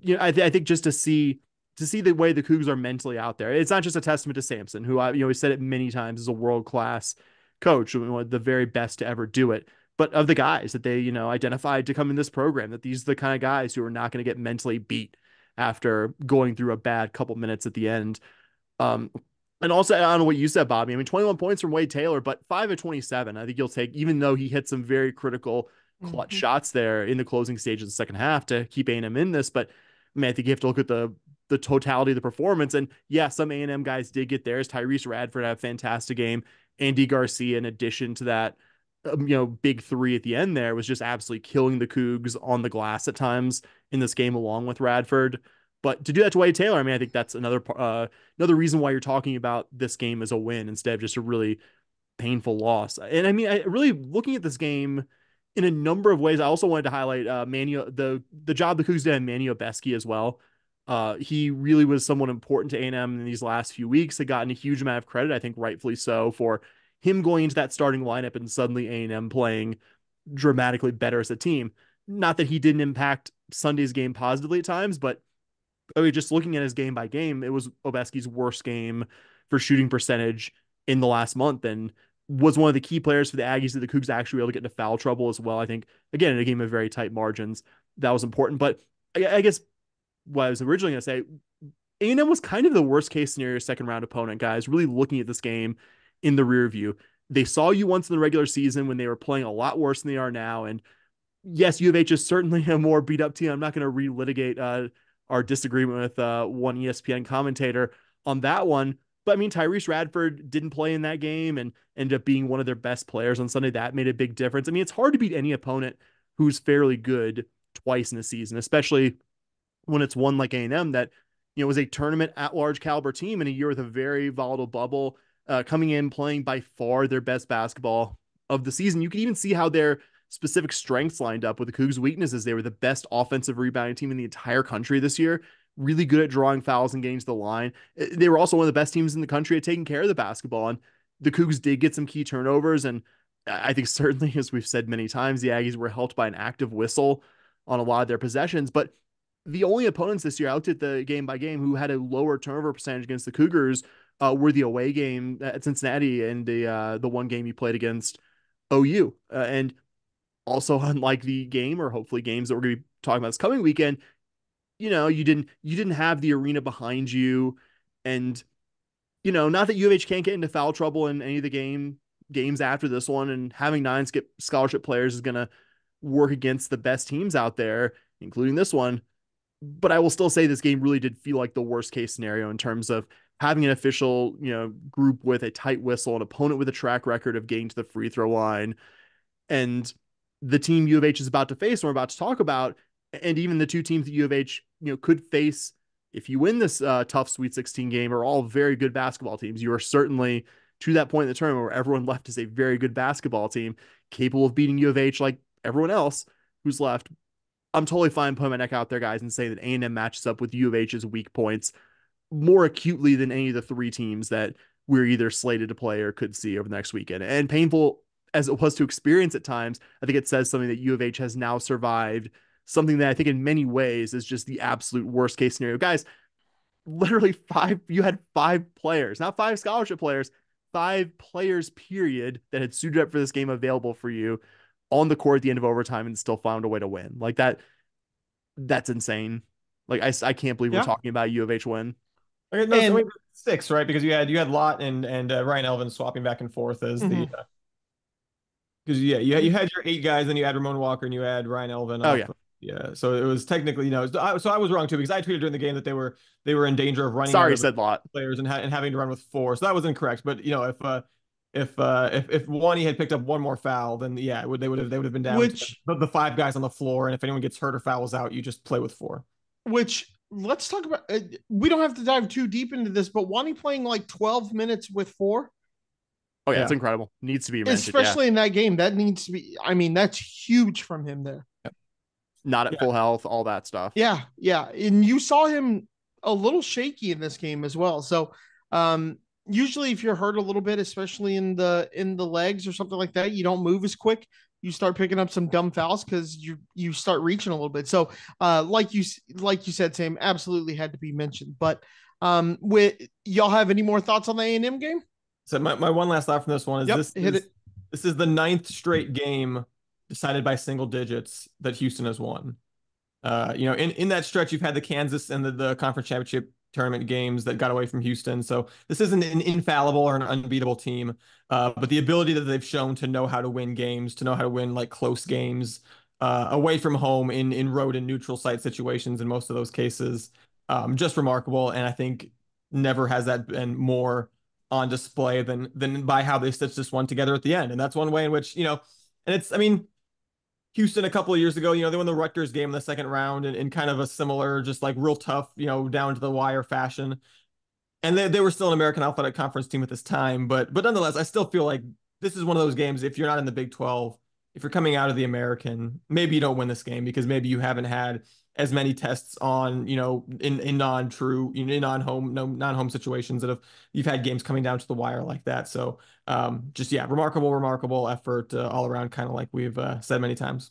you know, I, th- I think just to see to see the way the Cougs are mentally out there, it's not just a testament to Sampson, who I you know we said it many times is a world class coach, one of the very best to ever do it. But of the guys that they, you know, identified to come in this program, that these are the kind of guys who are not going to get mentally beat after going through a bad couple minutes at the end. Um, and also, I don't know what you said, Bobby. I mean, 21 points from Wade Taylor, but five of 27. I think you'll take, even though he hit some very critical clutch mm-hmm. shots there in the closing stage of the second half to keep A&M in this. But I mean, I think you have to look at the the totality of the performance. And yeah, some A&M guys did get theirs. Tyrece Radford had a fantastic game. Andy Garcia, in addition to that, um, you know, big three at the end there was just absolutely killing the Cougs on the glass at times in this game, along with Radford. But to do that to Wade Taylor, I mean, I think that's another uh, another reason why you're talking about this game as a win instead of just a really painful loss. And I mean, I really looking at this game in a number of ways. I also wanted to highlight uh, Manuel the the job the Cougs did in Manny Obaseki as well. Uh, he really was someone important to A&M in these last few weeks. Had gotten a huge amount of credit, I think rightfully so, for him going into that starting lineup and suddenly A&M playing dramatically better as a team. Not that he didn't impact Sunday's game positively at times, but I mean, just looking at his game by game, it was Obaseki's worst game for shooting percentage in the last month. And was one of the key players for the Aggies that the Cougs actually were able to get into foul trouble as well. I think again in a game of very tight margins that was important. But I, I guess what I was originally going to say, A&M was kind of the worst case scenario second round opponent. Guys, really looking at this game in the rear view, they saw you once in the regular season when they were playing a lot worse than they are now. And yes, U of H is certainly a more beat up team. I'm not going to relitigate uh, our disagreement with uh, one ESPN commentator on that one. But I mean, Tyrece Radford didn't play in that game and ended up being one of their best players on Sunday. That made a big difference. I mean, it's hard to beat any opponent who's fairly good twice in a season, especially when it's one like A&M that, you know, was a tournament at large caliber team in a year with a very volatile bubble, uh, coming in playing by far their best basketball of the season. You can even see how their specific strengths lined up with the Cougs' weaknesses. They were the best offensive rebounding team in the entire country this year really good at drawing fouls and getting to the line. Eh, they were also one of the best teams in the country at taking care of the basketball. And the Cougs did get some key turnovers. And I think certainly, as we've said many times, the Aggies were helped by an active whistle on a lot of their possessions. But the only opponents this year, I looked at the game by game, who had a lower turnover percentage against the Cougars uh, were the away game at Cincinnati and the uh, the one game you played against OU. Uh, and also, unlike the game or hopefully games that we're going to be talking about this coming weekend, you know, you didn't you didn't have the arena behind you, and you know, not that U of H can't get into foul trouble in any of the game games after this one, and having nine skip scholarship players is gonna work against the best teams out there, including this one. But I will still say this game really did feel like the worst case scenario in terms of having an official, you know, group with a tight whistle, an opponent with a track record of getting to the free throw line, and the team U of H is about to face, and we're about to talk about, and even the two teams that U of H you know could face if you win this uh, tough Sweet 16 game are all very good basketball teams. You are certainly to that point in the tournament where everyone left is a very good basketball team, capable of beating U of H like everyone else who's left. I'm totally fine putting my neck out there, guys, and say that A&M matches up with U of H's weak points more acutely than any of the three teams that we're either slated to play or could see over the next weekend. And painful as it was to experience at times, I think it says something that U of H has now survived something that I think in many ways is just the absolute worst case scenario. Guys, literally five, you had five players, not five scholarship players, five players, period, that had suited up for this game available for you on the court at the end of overtime and still found a way to win. Like that, that's insane. Like I, I can't believe yeah. we're talking about U of H win. Okay, no, and, so six, right? Because you had you had Lath and and uh, Ryan Elvin swapping back and forth as mm-hmm. the because uh, yeah, you had, you had your eight guys, then you had Ramon Walker and you had Ryan Elvin. Oh yeah, yeah, so it was technically, you know, so I, so I was wrong too because I tweeted during the game that they were they were in danger of running. Sorry, said lot players and, ha- and having to run with four, so that was incorrect. But you know, if uh, if uh, if if Wani had picked up one more foul, then yeah, would they would have they would have been down. Which the, the, five guys on the floor, and if anyone gets hurt or fouls out, you just play with four. Which let's talk about. Uh, we don't have to dive too deep into this, but Wani playing like twelve minutes with four. Oh yeah, yeah. it's incredible. Needs to be mentioned, especially yeah. in that game. That needs to be. I mean, that's huge from him there not at yeah. full health, all that stuff. Yeah, yeah. And you saw him a little shaky in this game as well. So um usually if you're hurt a little bit, especially in the in the legs or something like that, you don't move as quick. You start picking up some dumb fouls because you you start reaching a little bit. So uh like you like you said, Sam, absolutely had to be mentioned. But um with y'all have any more thoughts on the A and M game? So my, my one last thought from this one is yep, this is, it. this is the ninth straight game decided by single digits that Houston has won. Uh, you know, in, in that stretch, you've had the Kansas and the, the conference championship tournament games that got away from Houston. So this isn't an infallible or an unbeatable team, uh, but the ability that they've shown to know how to win games, to know how to win like close games uh, away from home in in road and neutral site situations in most of those cases, um, just remarkable. And I think never has that been more on display than than by how they stitched this one together at the end. And that's one way in which you know, and it's I mean Houston a couple of years ago, you know, they won the Rutgers game in the second round in, in kind of a similar, just like real tough, you know, down to the wire fashion. And they, they were still an American Athletic Conference team at this time, but but nonetheless, I still feel like this is one of those games. If you're not in the Big 12, if you're coming out of the American, maybe you don't win this game because maybe you haven't had as many tests on, you know, in, in non-true, you know in non-home, no non-home situations that have you've had games coming down to the wire like that. So um, just yeah, remarkable, remarkable effort uh, all around, kind of like we've uh, said many times.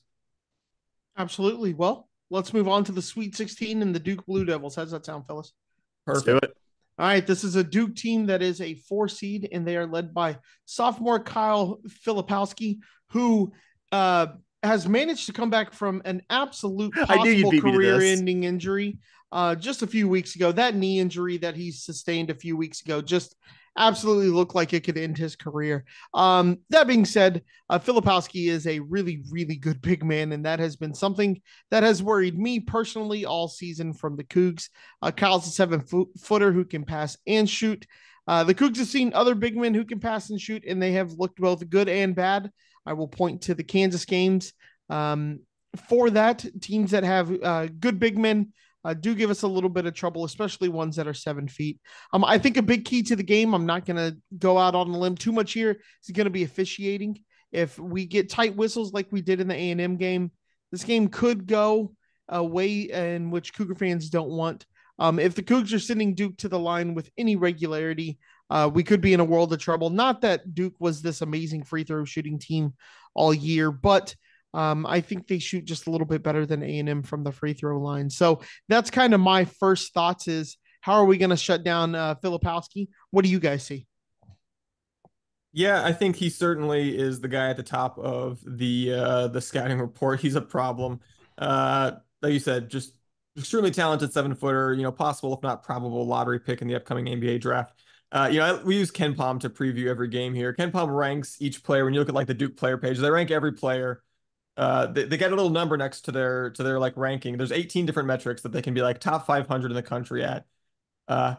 Absolutely. Well, let's move on to the Sweet 16 and the Duke Blue Devils. How's that sound, fellas? Perfect. Let's do it. All right, this is a Duke team that is a four seed, and they are led by sophomore Kyle Filipowski, who uh, has managed to come back from an absolute possible career-ending injury uh, just a few weeks ago. That knee injury that he sustained a few weeks ago just absolutely looked like it could end his career. Um, that being said, uh, Filipowski is a really, really good big man, and that has been something that has worried me personally all season from the Cougs. Uh, Kyle's a seven foot footer who can pass and shoot. Uh, the Cougs have seen other big men who can pass and shoot, and they have looked both good and bad. I will point to the Kansas games. Um, for that, teams that have uh, good big men uh, do give us a little bit of trouble, especially ones that are seven feet. Um, I think a big key to the game, I'm not going to go out on a limb too much here, is going to be officiating. If we get tight whistles like we did in the A&M game, this game could go a way in which Cougar fans don't want. Um, if the Cougs are sending Duke to the line with any regularity, uh, we could be in a world of trouble. Not that Duke was this amazing free throw shooting team all year, but um, I think they shoot just a little bit better than A and M from the free throw line. So that's kind of my first thoughts: is how are we going to shut down uh, Filipowski? What do you guys see? Yeah, I think he certainly is the guy at the top of the uh, the scouting report. He's a problem. Uh, like you said, just extremely talented seven footer. You know, possible if not probable lottery pick in the upcoming NBA draft. Uh, you know, we use KenPom to preview every game here. KenPom ranks each player. When you look at like the Duke player page, they rank every player. Uh, they, they get a little number next to their to their like ranking. There's 18 different metrics that they can be like top 500 in the country at. Uh,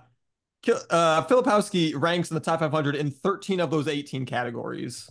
uh, Filipowski ranks in the top 500 in 13 of those 18 categories.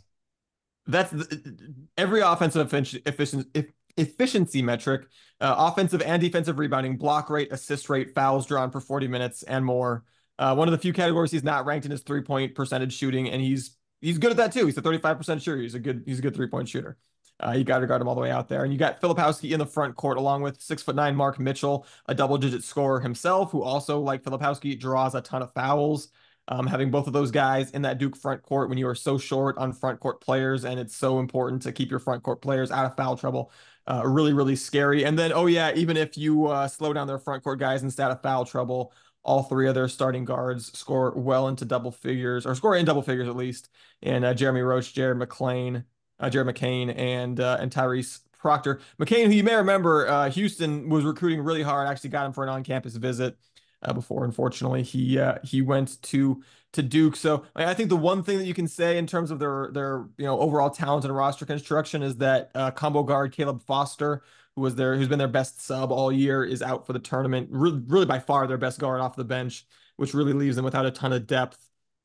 That's the, every offensive efficiency, efficiency metric, uh, offensive and defensive rebounding, block rate, assist rate, fouls drawn for 40 minutes, and more. Uh, one of the few categories he's not ranked in is three point percentage shooting, and he's he's good at that too. He's a 35% shooter. He's a good he's a good three point shooter. Uh, you got to guard him all the way out there, and you got Filipowski in the front court along with six foot nine Mark Mitchell, a double digit scorer himself, who also like Filipowski draws a ton of fouls. Um, having both of those guys in that Duke front court when you are so short on front court players, and it's so important to keep your front court players out of foul trouble. Uh, really, really scary. And then, oh yeah, even if you uh, slow down their front court guys instead of foul trouble, all three of their starting guards score well into double figures or score in double figures at least. And uh, Jeremy Roach, Jared McLean, uh, Jared McCain, and uh, and Tyrese Proctor. McCain, who you may remember, uh, Houston was recruiting really hard. Actually, got him for an on-campus visit uh, before. Unfortunately, he uh, he went to to Duke. So I think the one thing that you can say in terms of their their you know overall talent and roster construction is that combo guard Caleb Foster who was there, who's been their best sub all year, is out for the tournament. Really, really by far their best guard off the bench, which really leaves them without a ton of depth.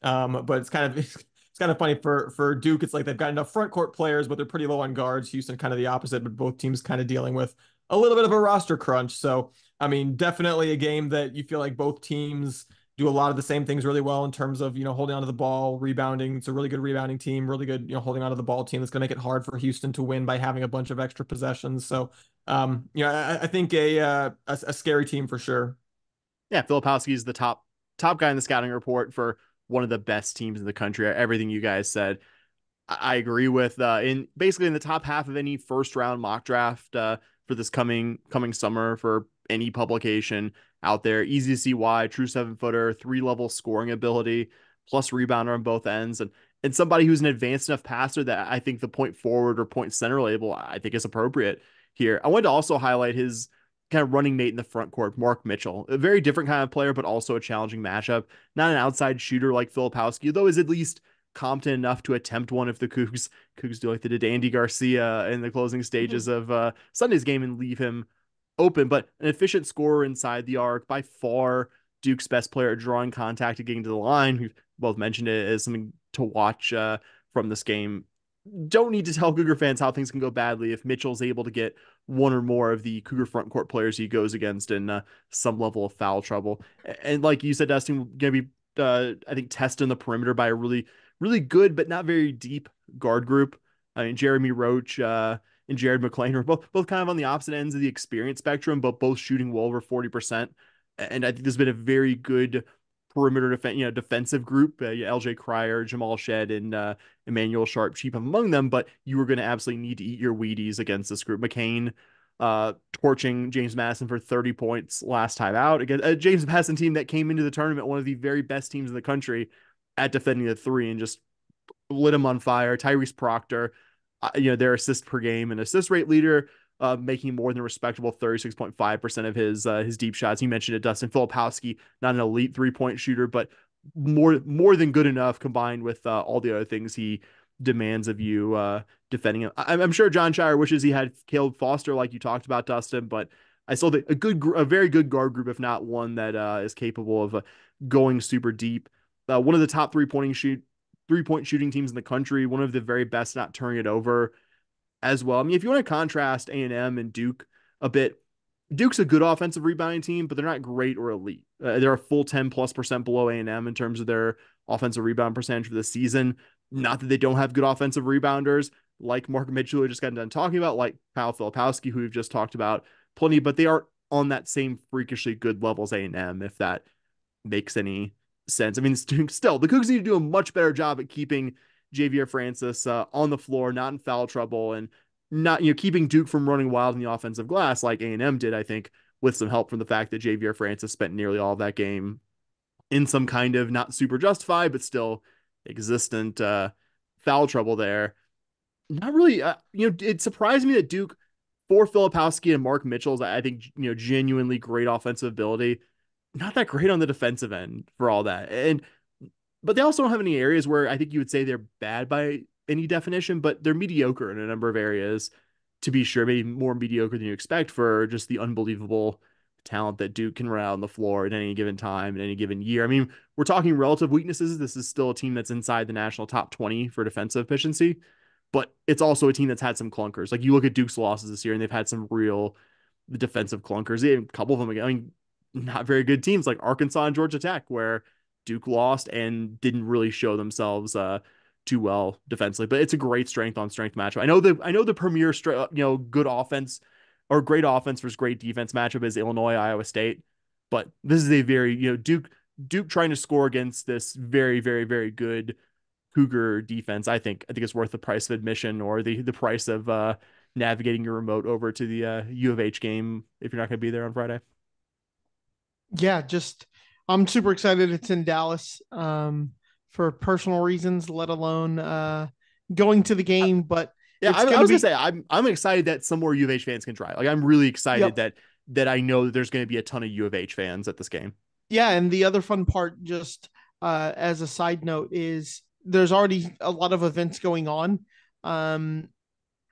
Um, but it's kind of it's kind of funny for for Duke. It's like they've got enough front court players, but they're pretty low on guards. Houston kind of the opposite, but both teams kind of dealing with a little bit of a roster crunch. So I mean, definitely a game that you feel like both teams do a lot of the same things really well in terms of you know holding onto the ball, rebounding. It's a really good rebounding team, really good you know holding onto the ball team. That's going to make it hard for Houston to win by having a bunch of extra possessions. So um, you know, I, I think a, uh, a, a scary team for sure. Yeah, Filipowski is the top top guy in the scouting report for one of the best teams in the country. Everything you guys said, I, I agree with. Uh, in basically in the top half of any first round mock draft uh, for this coming coming summer for any publication out there. Easy to see why. True seven footer, three level scoring ability, plus rebounder on both ends, and and somebody who's an advanced enough passer that I think the point forward or point center label I think is appropriate here. I wanted to also highlight his kind of running mate in the front court, Mark Mitchell, a very different kind of player, but also a challenging matchup. Not an outside shooter like Filipowski, though is at least competent enough to attempt one if the Cougs Cougs do like they did Andy Garcia in the closing stages mm-hmm. of uh, Sunday's game and leave him open. But an efficient scorer inside the arc, by far Duke's best player at drawing contact and getting to the line. We've both mentioned it as something to watch uh, from this game. Don't need to tell Cougar fans how things can go badly if Mitchell's able to get one or more of the Cougar front court players he goes against in uh, some level of foul trouble. And like you said, Dustin, going to be, uh, I think, tested in the perimeter by a really, really good but not very deep guard group. I mean, Jeremy Roach uh, and Jared McLean are both both kind of on the opposite ends of the experience spectrum, but both shooting well over forty percent. And I think there's been a very good perimeter defense, you know, defensive group. Uh, LJ Cryer, Jamal Shead, and uh, Emanuel Sharp cheap among them, but you were going to absolutely need to eat your Wheaties against this group. McCain uh, torching James Madison for 30 points last time out against a James Madison team that came into the tournament, one of the very best teams in the country at defending the three and just lit them on fire. Tyrese Proctor, uh, you know, their assist per game and assist rate leader uh, making more than respectable 36.5% of his uh, his deep shots. You mentioned it, Dustin Filipowski, not an elite three point shooter, but more more than good enough combined with uh, all the other things he demands of you uh, defending him. I- am sure Jon Scheyer wishes he had Caleb Foster, like you talked about, Dustin, but I still think a good, a very good guard group, if not one that uh, is capable of uh, going super deep. Uh, one of the top three pointing shoot three point shooting teams in the country, one of the very best not turning it over as well. I mean, if you want to contrast A and M and Duke a bit, Duke's a good offensive rebounding team, but they're not great or elite. Uh, they're a full 10 plus percent below A&M in terms of their offensive rebound percentage for the season. Not that they don't have good offensive rebounders like Mark Mitchell, who just got done talking about, like Kyle Filipowski, who we've just talked about plenty, but they aren't on that same freakishly good level as A&M, if that makes any sense. I mean, still, the Cougs need to do a much better job at keeping Ja'Vier Francis uh, on the floor, not in foul trouble, and not you know keeping Duke from running wild in the offensive glass like A and M did. I think with some help from the fact that Ja'Vier Francis spent nearly all that game in some kind of not super justified but still existent uh, foul trouble there. Not really, uh, you know, it surprised me that Duke for Filipowski and Mark Mitchell's, I think, you know, genuinely great offensive ability. Not that great on the defensive end for all that. And but they also don't have any areas where I think you would say they're bad by any definition, but they're mediocre in a number of areas. To be sure, maybe more mediocre than you expect for just the unbelievable talent that Duke can run out on the floor at any given time, in any given year. I mean, we're talking relative weaknesses. This is still a team that's inside the national top 20 for defensive efficiency, but it's also a team that's had some clunkers. Like you look at Duke's losses this year, and they've had some real defensive clunkers. A couple of them, I mean, not very good teams like Arkansas and Georgia Tech, where Duke lost and didn't really show themselves uh, too well defensively. But it's a great strength on strength matchup. I know the I know the premier you know good offense or great offense versus great defense matchup is Illinois Iowa State, but this is a very you know Duke Duke trying to score against this very very very good Cougar defense. I think I think it's worth the price of admission or the the price of uh, navigating your remote over to the uh, U of H game if you're not going to be there on Friday. Yeah, just I'm super excited. It's in Dallas um, for personal reasons, let alone uh, going to the game. But yeah, I, I, was be... gonna say I'm I'm excited that some more U of H fans can try. Like I'm really excited yep. that that I know that there's going to be a ton of U of H fans at this game. Yeah, and the other fun part, just uh, as a side note, is there's already a lot of events going on. Um,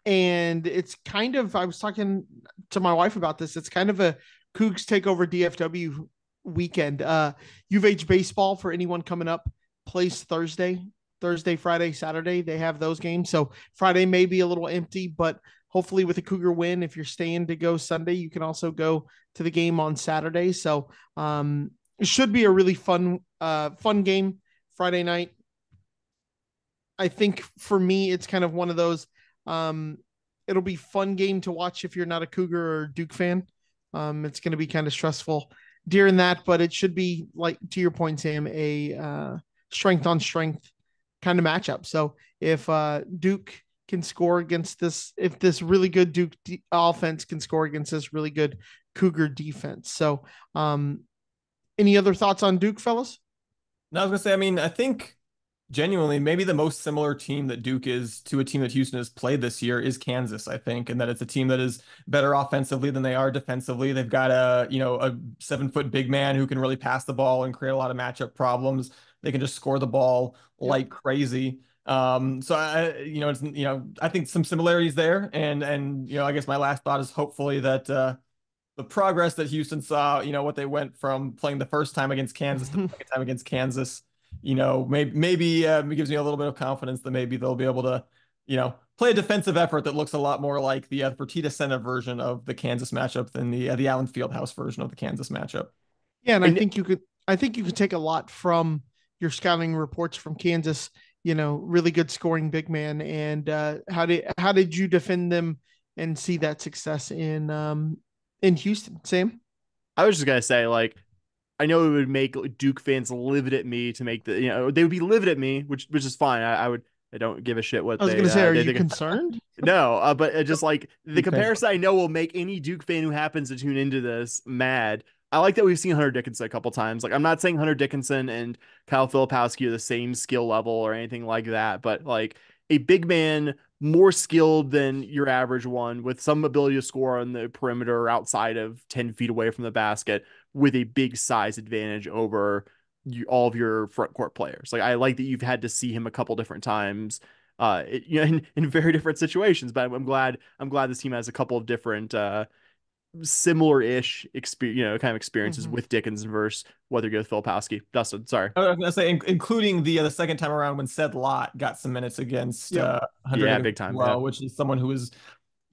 and it's kind of I was talking to my wife about this. It's kind of a Cougs takeover DFW weekend. Uh, U of H baseball for anyone coming up plays Thursday, Thursday, Friday, Saturday. They have those games. So Friday may be a little empty, but hopefully with a Cougar win, if you're staying to go Sunday, you can also go to the game on Saturday. So um, it should be a really fun, uh, fun game Friday night. I think for me, it's kind of one of those. Um, it'll be fun game to watch if you're not a Cougar or Duke fan. Um, it's going to be kind of stressful during that, but it should be like to your point, Sam, a uh, strength on strength kind of matchup. So if uh, Duke can score against this, if this really good Duke de- offense can score against this really good Cougar defense. So, um, any other thoughts on Duke, fellas? No, I was gonna say. I mean, I think genuinely maybe the most similar team that Duke is to a team that Houston has played this year is Kansas, I think, and that it's a team that is better offensively than they are defensively. They've got a, you know, a seven foot big man who can really pass the ball and create a lot of matchup problems. They can just score the ball like crazy. Um, so I, you know, it's, you know, I think some similarities there. And, and, you know, I guess my last thought is hopefully that, uh, the progress that Houston saw, you know, what they went from playing the first time against Kansas to the second time against Kansas, you know, maybe maybe um, it gives me a little bit of confidence that maybe they'll be able to, you know, play a defensive effort that looks a lot more like the uh, Fertitta Center version of the Kansas matchup than the uh, the Allen Fieldhouse version of the Kansas matchup. Yeah, and, and I think you could I think you could take a lot from your scouting reports from Kansas. You know, really good scoring big man. And uh, how did how did you defend them and see that success in um, in Houston? Sam, I was just gonna say like I know it would make Duke fans livid at me to make the you know they would be livid at me, which which is fine. I, I would I don't give a shit what I was they, gonna say. Uh, are you think. concerned? no, uh, but just like the comparison I know will make any Duke fan who happens to tune into this mad. I like that we've seen Hunter Dickinson a couple times. Like I'm not saying Hunter Dickinson and Kyle Filipowski are the same skill level or anything like that, but like a big man more skilled than your average one with some ability to score on the perimeter outside of 10 feet away from the basket with a big size advantage over you, all of your front court players. Like I like that you've had to see him a couple different times uh it, you know in, in very different situations but I'm, I'm glad I'm glad this team has a couple of different uh similar-ish experience, you know, kind of experiences mm-hmm. with Dickinson versus whether you go with Filipowski. Dustin, sorry. I was gonna say, in- including the uh, the second time around when Ced Lath got some minutes against yep. uh, yeah, big time, well, yeah. which is someone who is,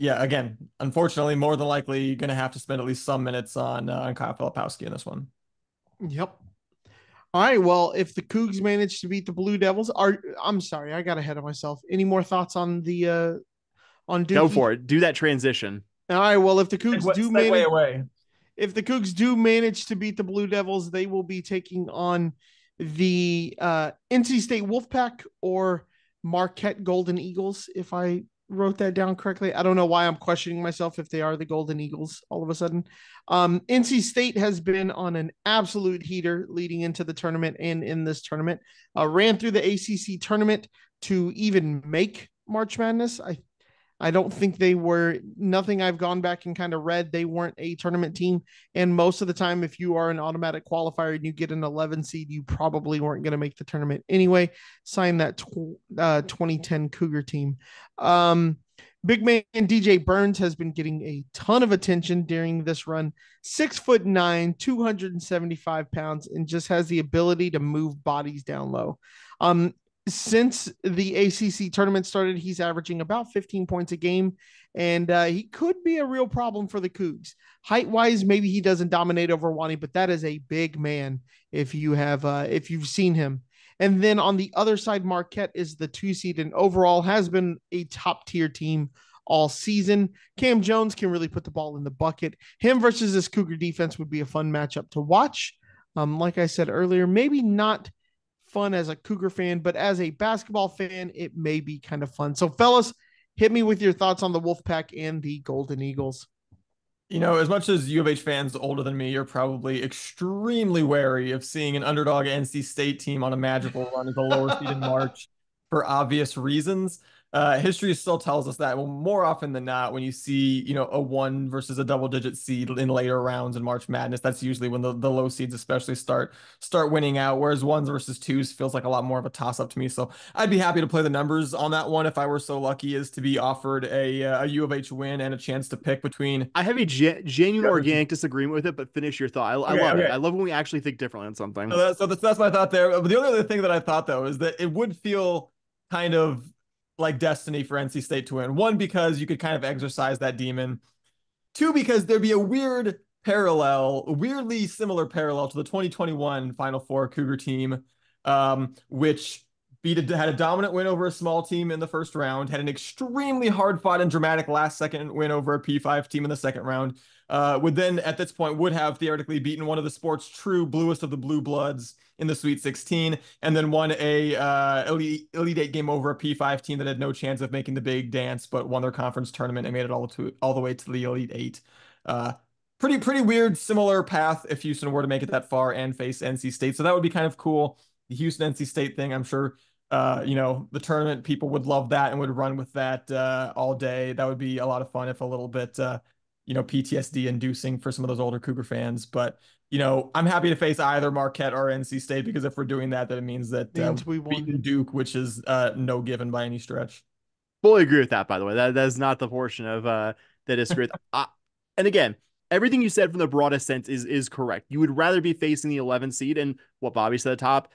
yeah, again, unfortunately, more than likely you're going to have to spend at least some minutes on uh, on Kyle Filipowski in this one. Yep. All right. Well, if the Cougs manage to beat the Blue Devils, are I'm sorry, I got ahead of myself. Any more thoughts on the uh on Dookie? Go for it. Do that transition. All right. Well, if the Cougs what, do manage, away. if the Cougs do manage to beat the Blue Devils, they will be taking on the uh, NC State Wolfpack or Marquette Golden Eagles. If I wrote that down correctly, I don't know why I'm questioning myself if they are the Golden Eagles all of a sudden. Um, NC State has been on an absolute heater leading into the tournament and in this tournament. Uh, ran through the ACC tournament to even make March Madness. I I don't think they were nothing I've gone back and kind of read. They weren't a tournament team. And most of the time, if you are an automatic qualifier and you get an 11 seed, you probably weren't going to make the tournament anyway. Sign that tw- uh, 2010 Cougar team. Um, Big man DJ Burns has been getting a ton of attention during this run. Six foot nine, 275 pounds, and just has the ability to move bodies down low. Um, since the ACC tournament started, he's averaging about 15 points a game, and uh, he could be a real problem for the Cougs. Height wise, maybe he doesn't dominate over Wani, but that is a big man if you have uh, if you've seen him. And then on the other side, Marquette is the two seed and overall has been a top tier team all season. Kam Jones can really put the ball in the bucket. Him versus this Cougar defense would be a fun matchup to watch. Um, like I said earlier, maybe not fun as a Cougar fan, but as a basketball fan, it may be kind of fun. So, fellas, hit me with your thoughts on the Wolfpack and the Golden Eagles. You know, as much as U of H fans older than me, you're probably extremely wary of seeing an underdog NC State team on a magical run as a lower seed in March for obvious reasons. Uh, history still tells us that well, more often than not, when you see you know a one versus a double digit seed in later rounds in March Madness, that's usually when the, the low seeds especially start start winning out. Whereas ones versus twos feels like a lot more of a toss up to me. So I'd be happy to play the numbers on that one if I were so lucky as to be offered a a U of H win and a chance to pick between. I have a ge- genuine organic disagreement with it, but finish your thought. I, I love okay. it. I love when we actually think differently on something. So, that, so that's, that's my thought there. But the only other thing that I thought though is that it would feel kind of like destiny for NC State to win. One, because you could kind of exercise that demon. Two, because there'd be a weird parallel, weirdly similar parallel to the 2021 Final Four Cougar team, um, which beat a, had a dominant win over a small team in the first round, had an extremely hard fought and dramatic last second win over a P5 team in the second round. Uh, would then at this point would have theoretically beaten one of the sport's true bluest of the blue bloods in the Sweet 16, and then won a uh, elite, elite eight game over a P5 team that had no chance of making the big dance, but won their conference tournament and made it all to all the way to the elite eight. Uh, pretty pretty weird, similar path if Houston were to make it that far and face NC State. So that would be kind of cool. The Houston NC State thing, I'm sure uh, you know, the tournament, people would love that and would run with that uh, all day. That would be a lot of fun if a little bit, uh, you know, PTSD inducing for some of those older Cougar fans. But you know, I'm happy to face either Marquette or NC State because if we're doing that, then it means that uh, Means we won. beating Duke, which is uh, no given by any stretch. fully agree with that by the way that that is not the portion of uh that is great uh, and again everything you said from the broadest sense is is correct you would rather be facing the 11th seed and what bobby said at the top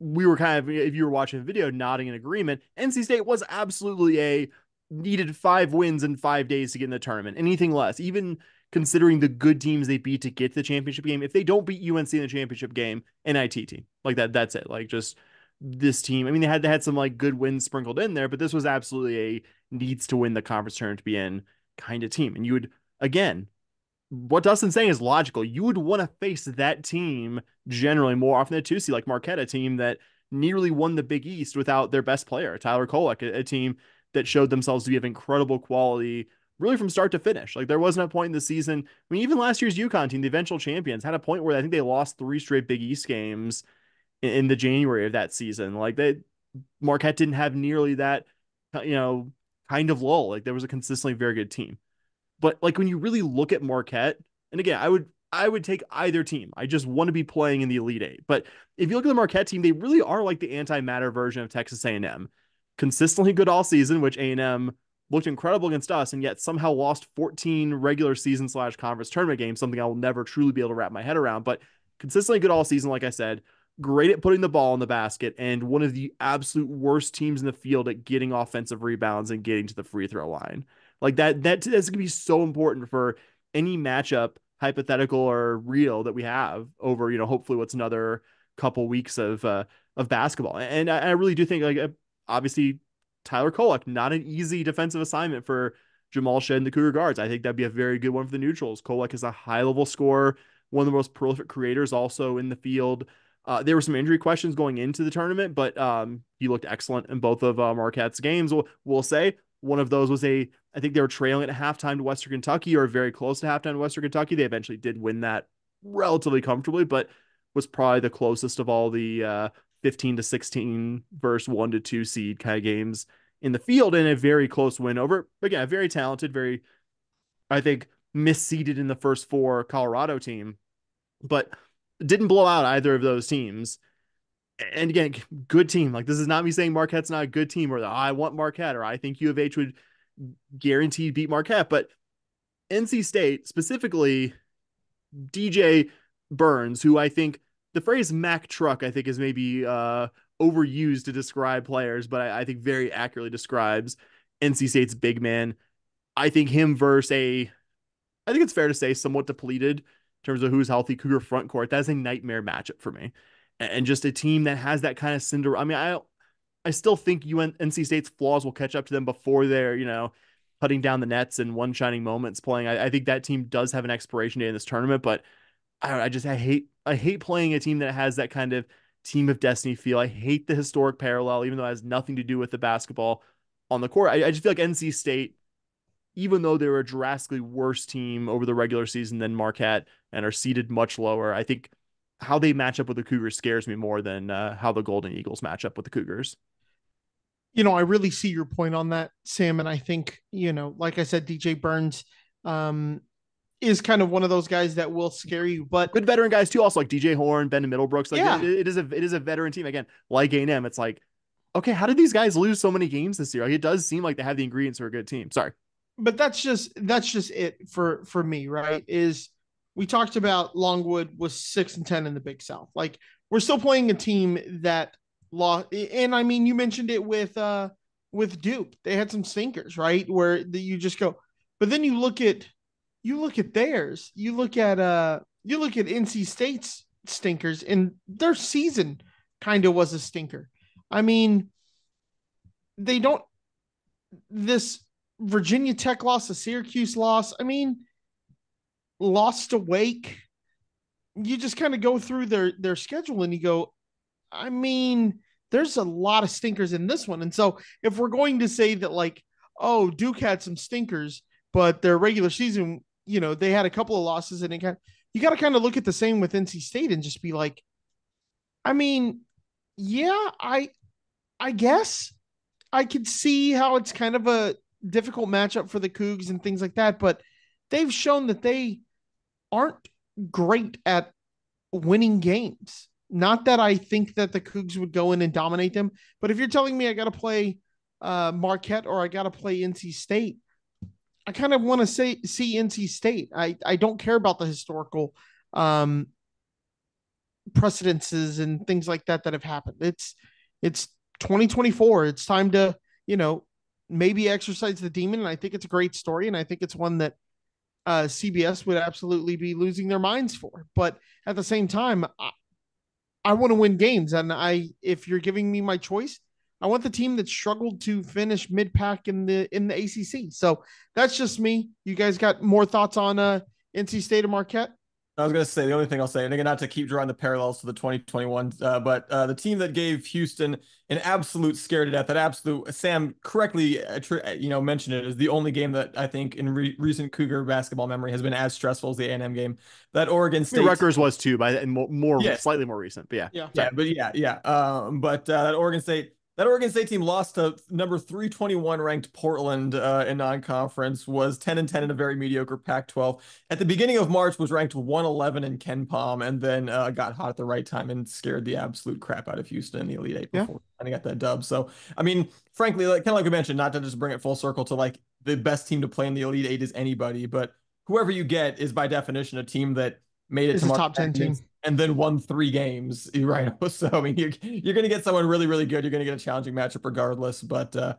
we were kind of if you were watching the video nodding in agreement nc state was absolutely a needed five wins in five days to get in the tournament anything less even considering the good teams they beat to get to the championship game if they don't beat unc in the championship game nit team like that that's it like just this team. I mean, they had they had some like good wins sprinkled in there, but this was absolutely a needs to win the conference tournament to be in kind of team. And you would again, what Dustin's saying is logical. You would want to face that team generally more often than a two seed, like Marquette, a team that nearly won the Big East without their best player, Tyler Kolek, a, a team that showed themselves to be of incredible quality really from start to finish. Like there wasn't a point in the season. I mean, even last year's UConn team, the eventual champions, had a point where I think they lost three straight Big East games in, in the January of that season. Like they Marquette didn't have nearly that, you know, kind of lull. Like there was a consistently very good team. But like when you really look at Marquette, and again, I would I would take either team. I just want to be playing in the Elite Eight. But if you look at the Marquette team, they really are like the anti-matter version of Texas A&M. Consistently good all season, which A&M looked incredible against us, and yet somehow lost 14 regular season slash conference tournament games, something I will never truly be able to wrap my head around. But consistently good all season, like I said, great at putting the ball in the basket, and one of the absolute worst teams in the field at getting offensive rebounds and getting to the free throw line. Like that, that that's gonna be so important for any matchup, hypothetical or real, that we have over, you know, hopefully what's another couple weeks of uh, of basketball. And I, I really do think, like, obviously, Tyler Kolek, not an easy defensive assignment for Jamal Shead and the Cougar guards. I think that'd be a very good one for the neutrals. Kolek is a high level scorer, one of the most prolific creators also in the field. Uh, there were some injury questions going into the tournament, but um, he looked excellent in both of uh, Marquette's games. We'll, we'll say one of those was a, I think they were trailing at halftime to Western Kentucky or very close to halftime to Western Kentucky. They eventually did win that relatively comfortably, but was probably the closest of all the uh, 15 to 16 versus one to two seed kind of games in the field in a very close win over, again, a very talented, very, I think, misseeded in the first four Colorado team, but didn't blow out either of those teams. And again, good team. Like this is not me saying Marquette's not a good team or oh, I want Marquette or I think U of H would guaranteed beat Marquette, but NC State specifically DJ Burns, who I think the phrase Mack truck, I think is maybe uh, overused to describe players, but I, I, think very accurately describes NC State's big man. I think him versus a, I think it's fair to say somewhat depleted in terms of who's healthy Cougar front court. That's a nightmare matchup for me. And just a team that has that kind of cinder. I mean, I I still think UN, NC State's flaws will catch up to them before they're, you know, putting down the nets and one shining moments playing. I, I think that team does have an expiration date in this tournament, but I, I just I hate I hate playing a team that has that kind of team of destiny feel. I hate the historic parallel, even though it has nothing to do with the basketball on the court. I, I just feel like NC State, even though they're a drastically worse team over the regular season than Marquette and are seated much lower, I think how they match up with the Cougars scares me more than uh, how the Golden Eagles match up with the Cougars you know, I really see your point on that, Sam. And I think, you know, like I said, DJ Burns um, is kind of one of those guys that will scare you. But good veteran guys too, also like DJ Horne, Ben Middlebrooks. Like yeah. it, it is a it is a veteran team. Again, like A&M, it's like, okay, how did these guys lose so many games this year? Like it does seem like they have the ingredients for a good team. Sorry. But that's just that's just it for for me, right? Is we talked about Longwood was six and ten in the Big South. Like we're still playing a team that lost. And I mean, you mentioned it with uh with Duke. They had some stinkers, right? Where the, you just go, but then you look at you look at theirs. You look at uh you look at NC State's stinkers, and their season kind of was a stinker. I mean, they don't this Virginia Tech loss, a Syracuse loss. I mean, lost to Wake. You just kind of go through their their schedule and you go, I mean, there's a lot of stinkers in this one. And so if we're going to say that, like, oh, Duke had some stinkers, but their regular season, you know, they had a couple of losses and it kind of, you got to kind of look at the same with NC State and just be like, I mean, yeah, I I guess I could see how it's kind of a difficult matchup for the Cougs and things like that, but they've shown that they aren't great at winning games. Not that I think that the Cougs would go in and dominate them, but if you're telling me I got to play uh, Marquette or I got to play NC State, I kind of want to say see NC State. I I don't care about the historical um, precedences and things like that that have happened. It's it's 2024. It's time to you know maybe exercise the demon. And I think it's a great story, and I think it's one that uh, CBS would absolutely be losing their minds for. But at the same time, I, I want to win games, and I if you're giving me my choice, I want the team that struggled to finish mid pack in the in the ACC. So that's just me. You guys got more thoughts on uh, NC State or Marquette? I was going to say the only thing I'll say, and again, not to keep drawing the parallels to the 2021, uh, but uh, the team that gave Houston an absolute scare to death, that absolute Sam correctly, uh, you know, mentioned it is the only game that I think in re- recent Cougar basketball memory has been as stressful as the A&M game. That Oregon State, Rutgers was too, by more, more yeah. slightly more recent, but yeah, yeah, yeah, but yeah, yeah. Um, but uh, that Oregon State that Oregon State team lost to number 321 ranked Portland uh, in non-conference was 10 and 10 in a very mediocre Pac-12. At the beginning of March was ranked 111 in KenPom and then uh, got hot at the right time and scared the absolute crap out of Houston in the Elite Eight before yeah. I got that dub. So I mean, frankly, like kind of like we mentioned, not to just bring it full circle to like the best team to play in the Elite Eight is anybody, but whoever you get is by definition a team that made it it's to a top 10 team and then won three games, right? So I mean, you're you're going to get someone really, really good. You're going to get a challenging matchup regardless. But uh,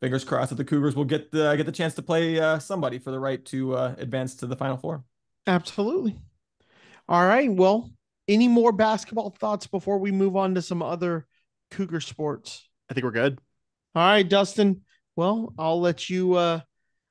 fingers crossed that the Cougars will get the get the chance to play uh, somebody for the right to uh, advance to the Final Four. Absolutely. All right. Well, any more basketball thoughts before we move on to some other Cougar sports? I think we're good. All right, Dustin. Well, I'll let you uh,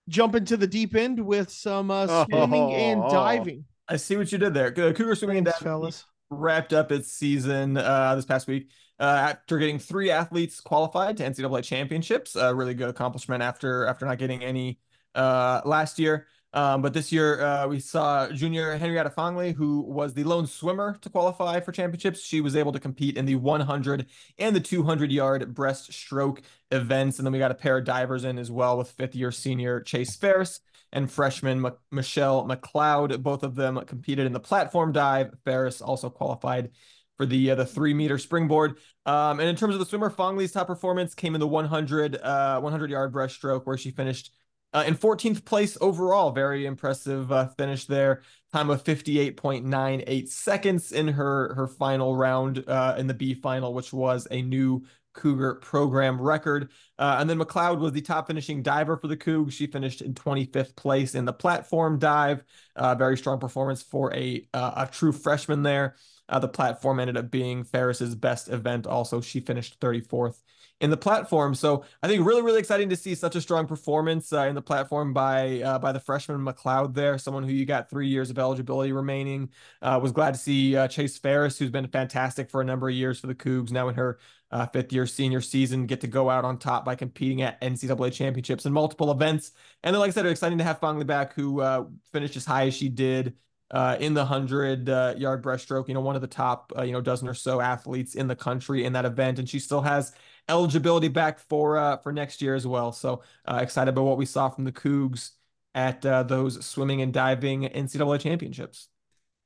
jump into the deep end with some uh, swimming oh, and diving. I see what you did there. Cougar swimming Thanks, fellas. wrapped up its season uh, this past week uh, after getting three athletes qualified to NCAA championships. A really good accomplishment after after not getting any uh, last year. Um, but this year uh, we saw junior Henrietta Fangli, who was the lone swimmer to qualify for championships. She was able to compete in the 100 and the 200 yard breaststroke events. And then we got a pair of divers in as well with fifth year senior Chase Ferris and freshman M- Michelle McLeod. Both of them competed in the platform dive. Ferris also qualified for the uh, the three meter springboard. Um, and in terms of the swimmer, Fangli's top performance came in the 100 uh, 100 yard breaststroke, where she finished uh, in 14th place overall. Very impressive uh, finish there. Time of 58.98 seconds in her her final round uh, in the B final, which was a new Cougar program record. Uh, and then McLeod was the top finishing diver for the Cougs. She finished in 25th place in the platform dive. Uh, very strong performance for a uh, a true freshman there. Uh, the platform ended up being Ferris's best event. Also, she finished 34th in the platform. So I think really, really exciting to see such a strong performance uh, in the platform by uh, by the freshman McLeod there, someone who you got three years of eligibility remaining. Uh, was glad to see uh, Chase Ferris, who's been fantastic for a number of years for the Cougs, now in her uh, fifth year senior season, get to go out on top by competing at NCAA championships and multiple events. And then, like I said, exciting to have Fangli back, who uh, finished as high as she did uh, in the 100 uh, yard breaststroke, you know, one of the top, uh, you know, dozen or so athletes in the country in that event. And she still has eligibility back for uh, for next year as well. So uh, excited about what we saw from the Cougs at uh, those swimming and diving NCAA championships.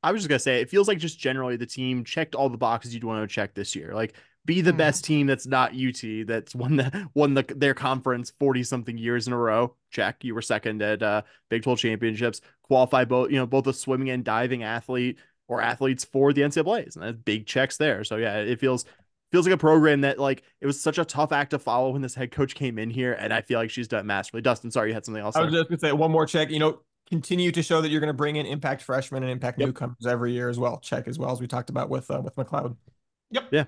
I was just gonna say, it feels like just generally the team checked all the boxes you'd want to check this year. Like be the mm-hmm. best team that's not UT that's won the won the their conference 40 something years in a row. Check. You were second at uh, Big 12 championships. Qualify both, you know, both a swimming and diving athlete or athletes for the NCAAs. And that's big checks there. So yeah, it feels feels like a program that like it was such a tough act to follow when this head coach came in here, and I feel like she's done masterfully. Dustin, sorry, you had something else. I was just gonna say one more check. You know, continue to show that you're going to bring in impact freshmen and impact yep. newcomers every year as well. Check as well as we talked about with uh, with McLeod. Yep. Yeah.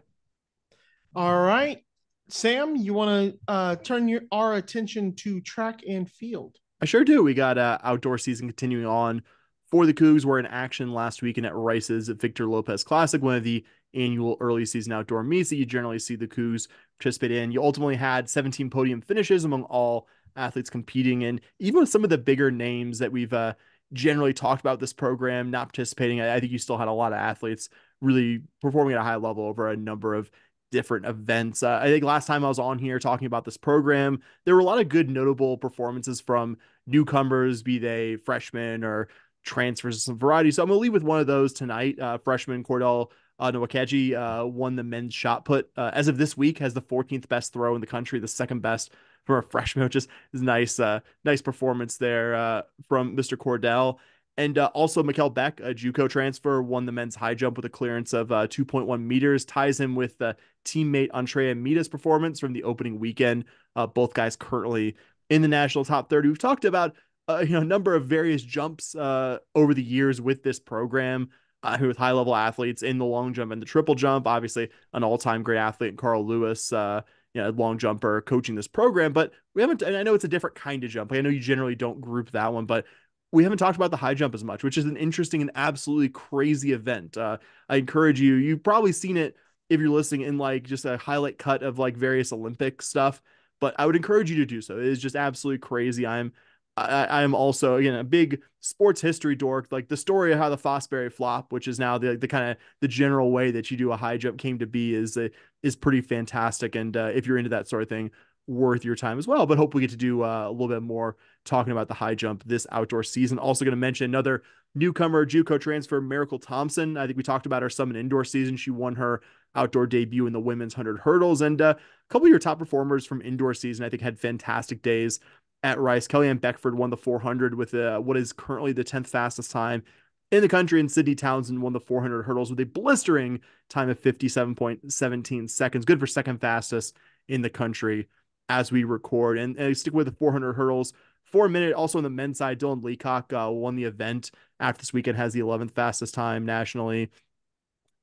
All right, Sam, you want to uh, turn your our attention to track and field? I sure do. We got uh, outdoor season continuing on for the Cougs. We're in action last weekend at Rice's Victor Lopez Classic, one of the annual early season outdoor meets that you generally see the Cougs participate in. You ultimately had 17 podium finishes among all athletes competing, and even with some of the bigger names that we've uh, generally talked about this program not participating, I, I think you still had a lot of athletes really performing at a high level over a number of different events. Uh, I think last time I was on here talking about this program, there were a lot of good notable performances from newcomers, be they freshmen or transfers of some variety. So I'm going to leave with one of those tonight. Uh, freshman Cordell uh, Nwakaji uh, won the men's shot put. Uh, as of this week, has the 14th best throw in the country, the second best for a freshman, which is, is nice. Uh, nice performance there uh, from Mr. Cordell. And uh, also, Mikel Beck, a JUCO transfer, won the men's high jump with a clearance of uh, 2.1 meters. Ties him with teammate Antrea Mita's performance from the opening weekend. Both guys currently in the national top 30. We've talked about you know a number of various jumps over the years with this program. Uh, with high level athletes in the long jump and the triple jump, obviously an all time great athlete, Carl Lewis, uh, you know, long jumper coaching this program. But we haven't, and I know it's a different kind of jump. I know you generally don't group that one, but we haven't talked about the high jump as much, which is an interesting and absolutely crazy event. Uh, I encourage you. You've probably seen it if you're listening in like just a highlight cut of like various Olympic stuff, but I would encourage you to do so. It is just absolutely crazy. I'm I, am also again a big sports history dork. Like the story of how the Fosbury flop, which is now the the kind of the general way that you do a high jump, came to be is uh, is pretty fantastic. And uh, if you're into that sort of thing, worth your time as well. But hope we get to do uh, a little bit more talking about the high jump this outdoor season. Also going to mention another newcomer JUCO transfer, Miracle Thompson. I think we talked about her summit indoor season. She won her outdoor debut in the women's 100 hurdles. And uh, a couple of your top performers from indoor season, I think, had fantastic days at Rice. Kellyanne Beckford won the 400 with what is currently the 10th fastest time in the country, and Sydney Townsend won the 400 hurdles with a blistering time of 57.17 seconds. Good for second fastest in the country as we record. And, and stick with the 400 hurdles. Four minute, also on the men's side, Dylan Leacock uh, won the event after this weekend, has the 11th fastest time nationally.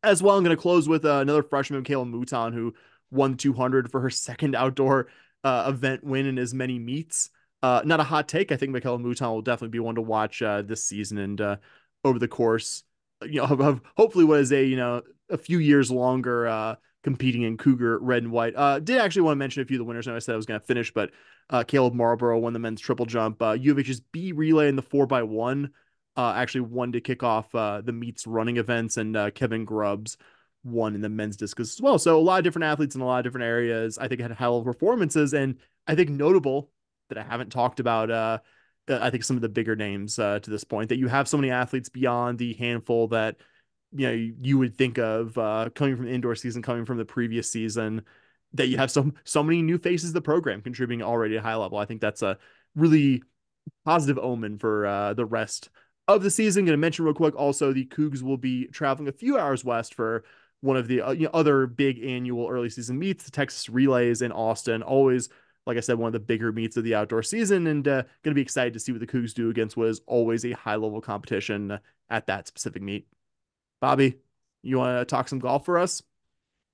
As well, I'm going to close with uh, another freshman, Kayla Mouton, who won 200 for her second outdoor uh, event win in as many meets. Uh, not a hot take. I think Michaela Mouton will definitely be one to watch uh, this season and uh, over the course, you know, of, of, hopefully what is a you know a few years longer uh, competing in Cougar red and white. Uh, did actually want to mention a few of the winners. And I said I was going to finish, but uh, Caleb Marlborough won the men's triple jump. Uh, U of H's B relay in the four by one. Uh, actually won to kick off uh, the meets running events, and uh, Kevin Grubbs won in the men's discus as well. So a lot of different athletes in a lot of different areas. I think had high level performances, and I think notable that I haven't talked about. Uh, uh, I think some of the bigger names uh, to this point that you have so many athletes beyond the handful that you know you, you would think of uh, coming from the indoor season, coming from the previous season. That you have so so many new faces of the program contributing already at high level. I think that's a really positive omen for uh, the rest of the season. Going to mention real quick also the Cougs will be traveling a few hours west for one of the uh, you know, other big annual early season meets, the Texas Relays in Austin. Always like I said, one of the bigger meets of the outdoor season, and uh, going to be excited to see what the Cougs do against what is always a high level competition at that specific meet. Bobby, you want to talk some golf for us?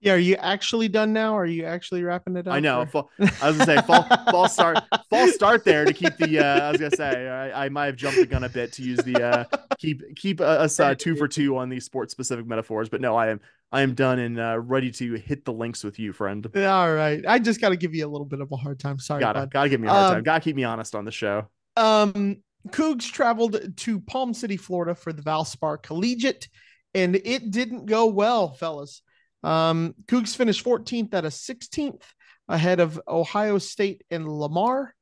Yeah, are you actually done now? Are you actually wrapping it up? I know. Fall, I was gonna say fall, fall start, fall start there to keep the. Uh, I was gonna say I, I might have jumped the gun a bit to use the uh, keep keep us uh, two for two on these sports specific metaphors, but no, I am I am done and uh, ready to hit the links with you, friend. All right, I just got to give you a little bit of a hard time. Sorry, gotta bud. gotta give me a hard um, time. Gotta keep me honest on the show. Um, Cougs traveled to Palm City, Florida, for the Valspar Collegiate, and it didn't go well, fellas. Um, Cougs finished 14th at a 16th ahead of Ohio State and Lamar.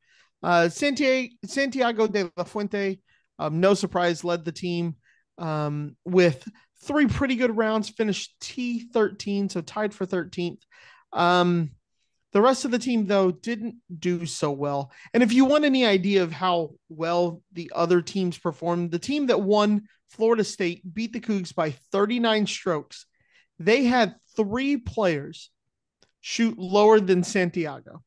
Uh, Santiago, Santiago de la Fuente, um, no surprise, led the team um, with three pretty good rounds, finished T13, so tied for 13th. Um, the rest of the team, though, didn't do so well. And if you want any idea of how well the other teams performed, the team that won Florida State beat the Cougs by 39 strokes. They had three players shoot lower than Santiago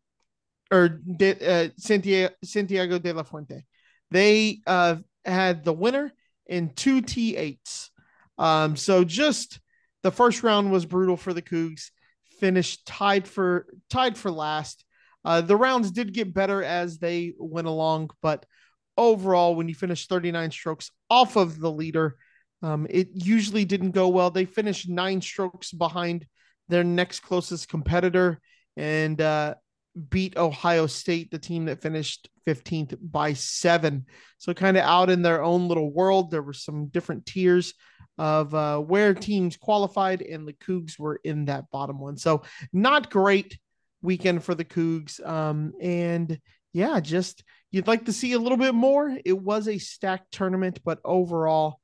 or de, uh, Santiago, Santiago de la Fuente. They uh, had the winner in two T8s. Um, so just the first round was brutal for the Cougs. Finished tied for tied for last. Uh, the rounds did get better as they went along, but overall, when you finish 39 strokes off of the leader, um, it usually didn't go well. They finished nine strokes behind their next closest competitor, and uh, beat Ohio State, the team that finished 15th by seven. So, kind of out in their own little world. There were some different tiers of uh, where teams qualified, and the Cougs were in that bottom one. So, not great weekend for the Cougs. Um, and yeah, just you'd like to see a little bit more. It was a stacked tournament, but overall,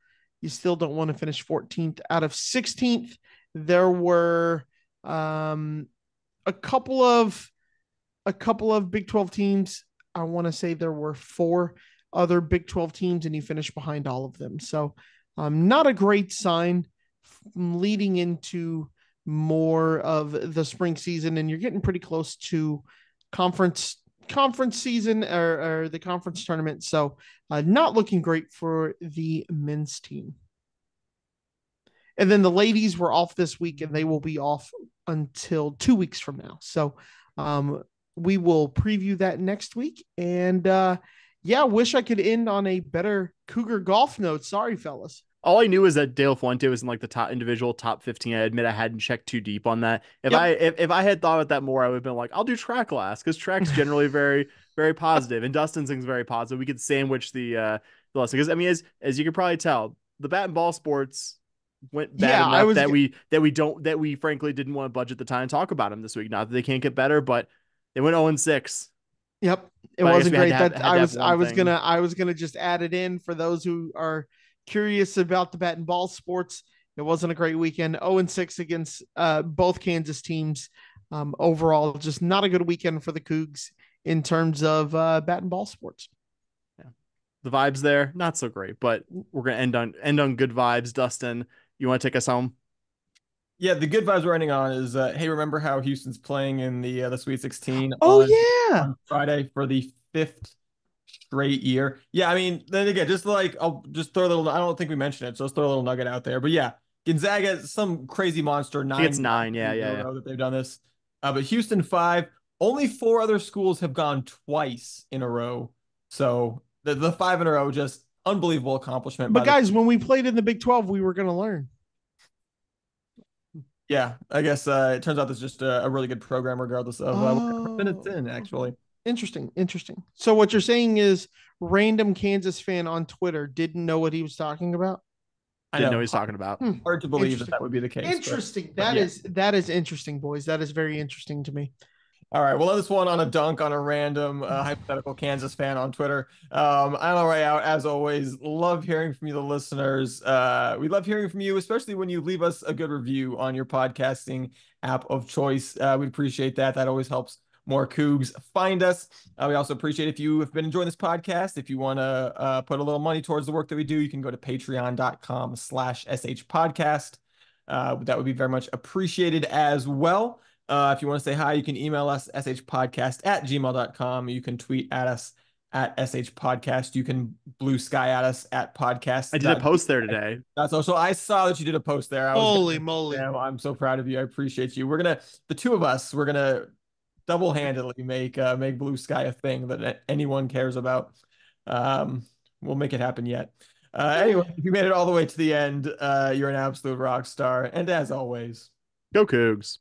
you still don't want to finish 14th out of 16th. There were um, a couple of a couple of Big 12 teams. I want to say there were four other Big 12 teams, and you finished behind all of them. So, um, not a great sign leading into more of the spring season, and you're getting pretty close to conference conference season or, or the conference tournament. So, uh, not looking great for the men's team. And then the ladies were off this week, and they will be off until two weeks from now. So, um, we will preview that next week. And uh, yeah, wish I could end on a better Cougar golf note. Sorry, fellas. All I knew is that de la Fuente was in like the top individual top 15. I admit I hadn't checked too deep on that. If yep. I if, if I had thought about that more, I would have been like, I'll do track last because track's generally very, very positive. And Dustin thing's very positive. We could sandwich the uh the lesson. Because I mean, as as you can probably tell, the bat and ball sports went bad yeah, enough was... that we that we don't that we frankly didn't want to budget the time and talk about them this week. Not that they can't get better, but they went 0 6. Yep. It but wasn't great. Have, that I was I was thing. gonna I was gonna just add it in for those who are curious about the bat and ball sports. It wasn't a great weekend. 0 and 6 against uh, both Kansas teams. Um, overall, just not a good weekend for the Cougs in terms of uh, bat and ball sports. Yeah. The vibes there, not so great, but we're gonna end on end on good vibes. Dustin, you want to take us home? Yeah, the good vibes we're ending on is uh, hey, remember how Houston's playing in the uh, the Sweet 16? Oh on, yeah, on Friday for the fifth straight year. Yeah, I mean, then again, just like I'll just throw a little. I don't think we mentioned it, so let's throw a little nugget out there. But yeah, Gonzaga, some crazy monster nine. It's nine, yeah, yeah, yeah. That they've done this, uh, but Houston five. Only four other schools have gone twice in a row. So the the five in a row, just unbelievable accomplishment. But guys, the- when we played in the Big Twelve, we were going to learn yeah, I guess uh, it turns out it's just a, a, really good program, regardless of uh, oh. minutes in. Actually, interesting, interesting. So what you're saying is, random Kansas fan on Twitter didn't know what he was talking about. I didn't know, know he's talking about. Hmm. Hard to believe that that would be the case. Interesting. But, that but yeah. is that is interesting, boys. That is very interesting to me. All right, we'll end this one on a dunk on a random uh, hypothetical Kansas fan on Twitter. Um, I'm all right out as always. Love hearing from you, the listeners. Uh, we love hearing from you, especially when you leave us a good review on your podcasting app of choice. Uh, we appreciate that. That always helps more Cougs find us. Uh, we also appreciate if you have been enjoying this podcast. If you want to uh, put a little money towards the work that we do, you can go to patreon.com slash sh podcast. Uh, that would be very much appreciated as well. Uh, if you want to say hi, you can email us shpodcast at gmail.com. You can tweet at us at shpodcast. You can blue sky at us at podcast. I did a post there today. That's also I saw that you did a post there. I Holy gonna, moly. Yeah, I'm so proud of you. I appreciate you. We're gonna the two of us, we're gonna double-handedly make uh, make blue sky a thing that anyone cares about. Um, we'll make it happen yet. Uh, anyway, if you made it all the way to the end, uh, you're an absolute rock star. And as always, go Cougs.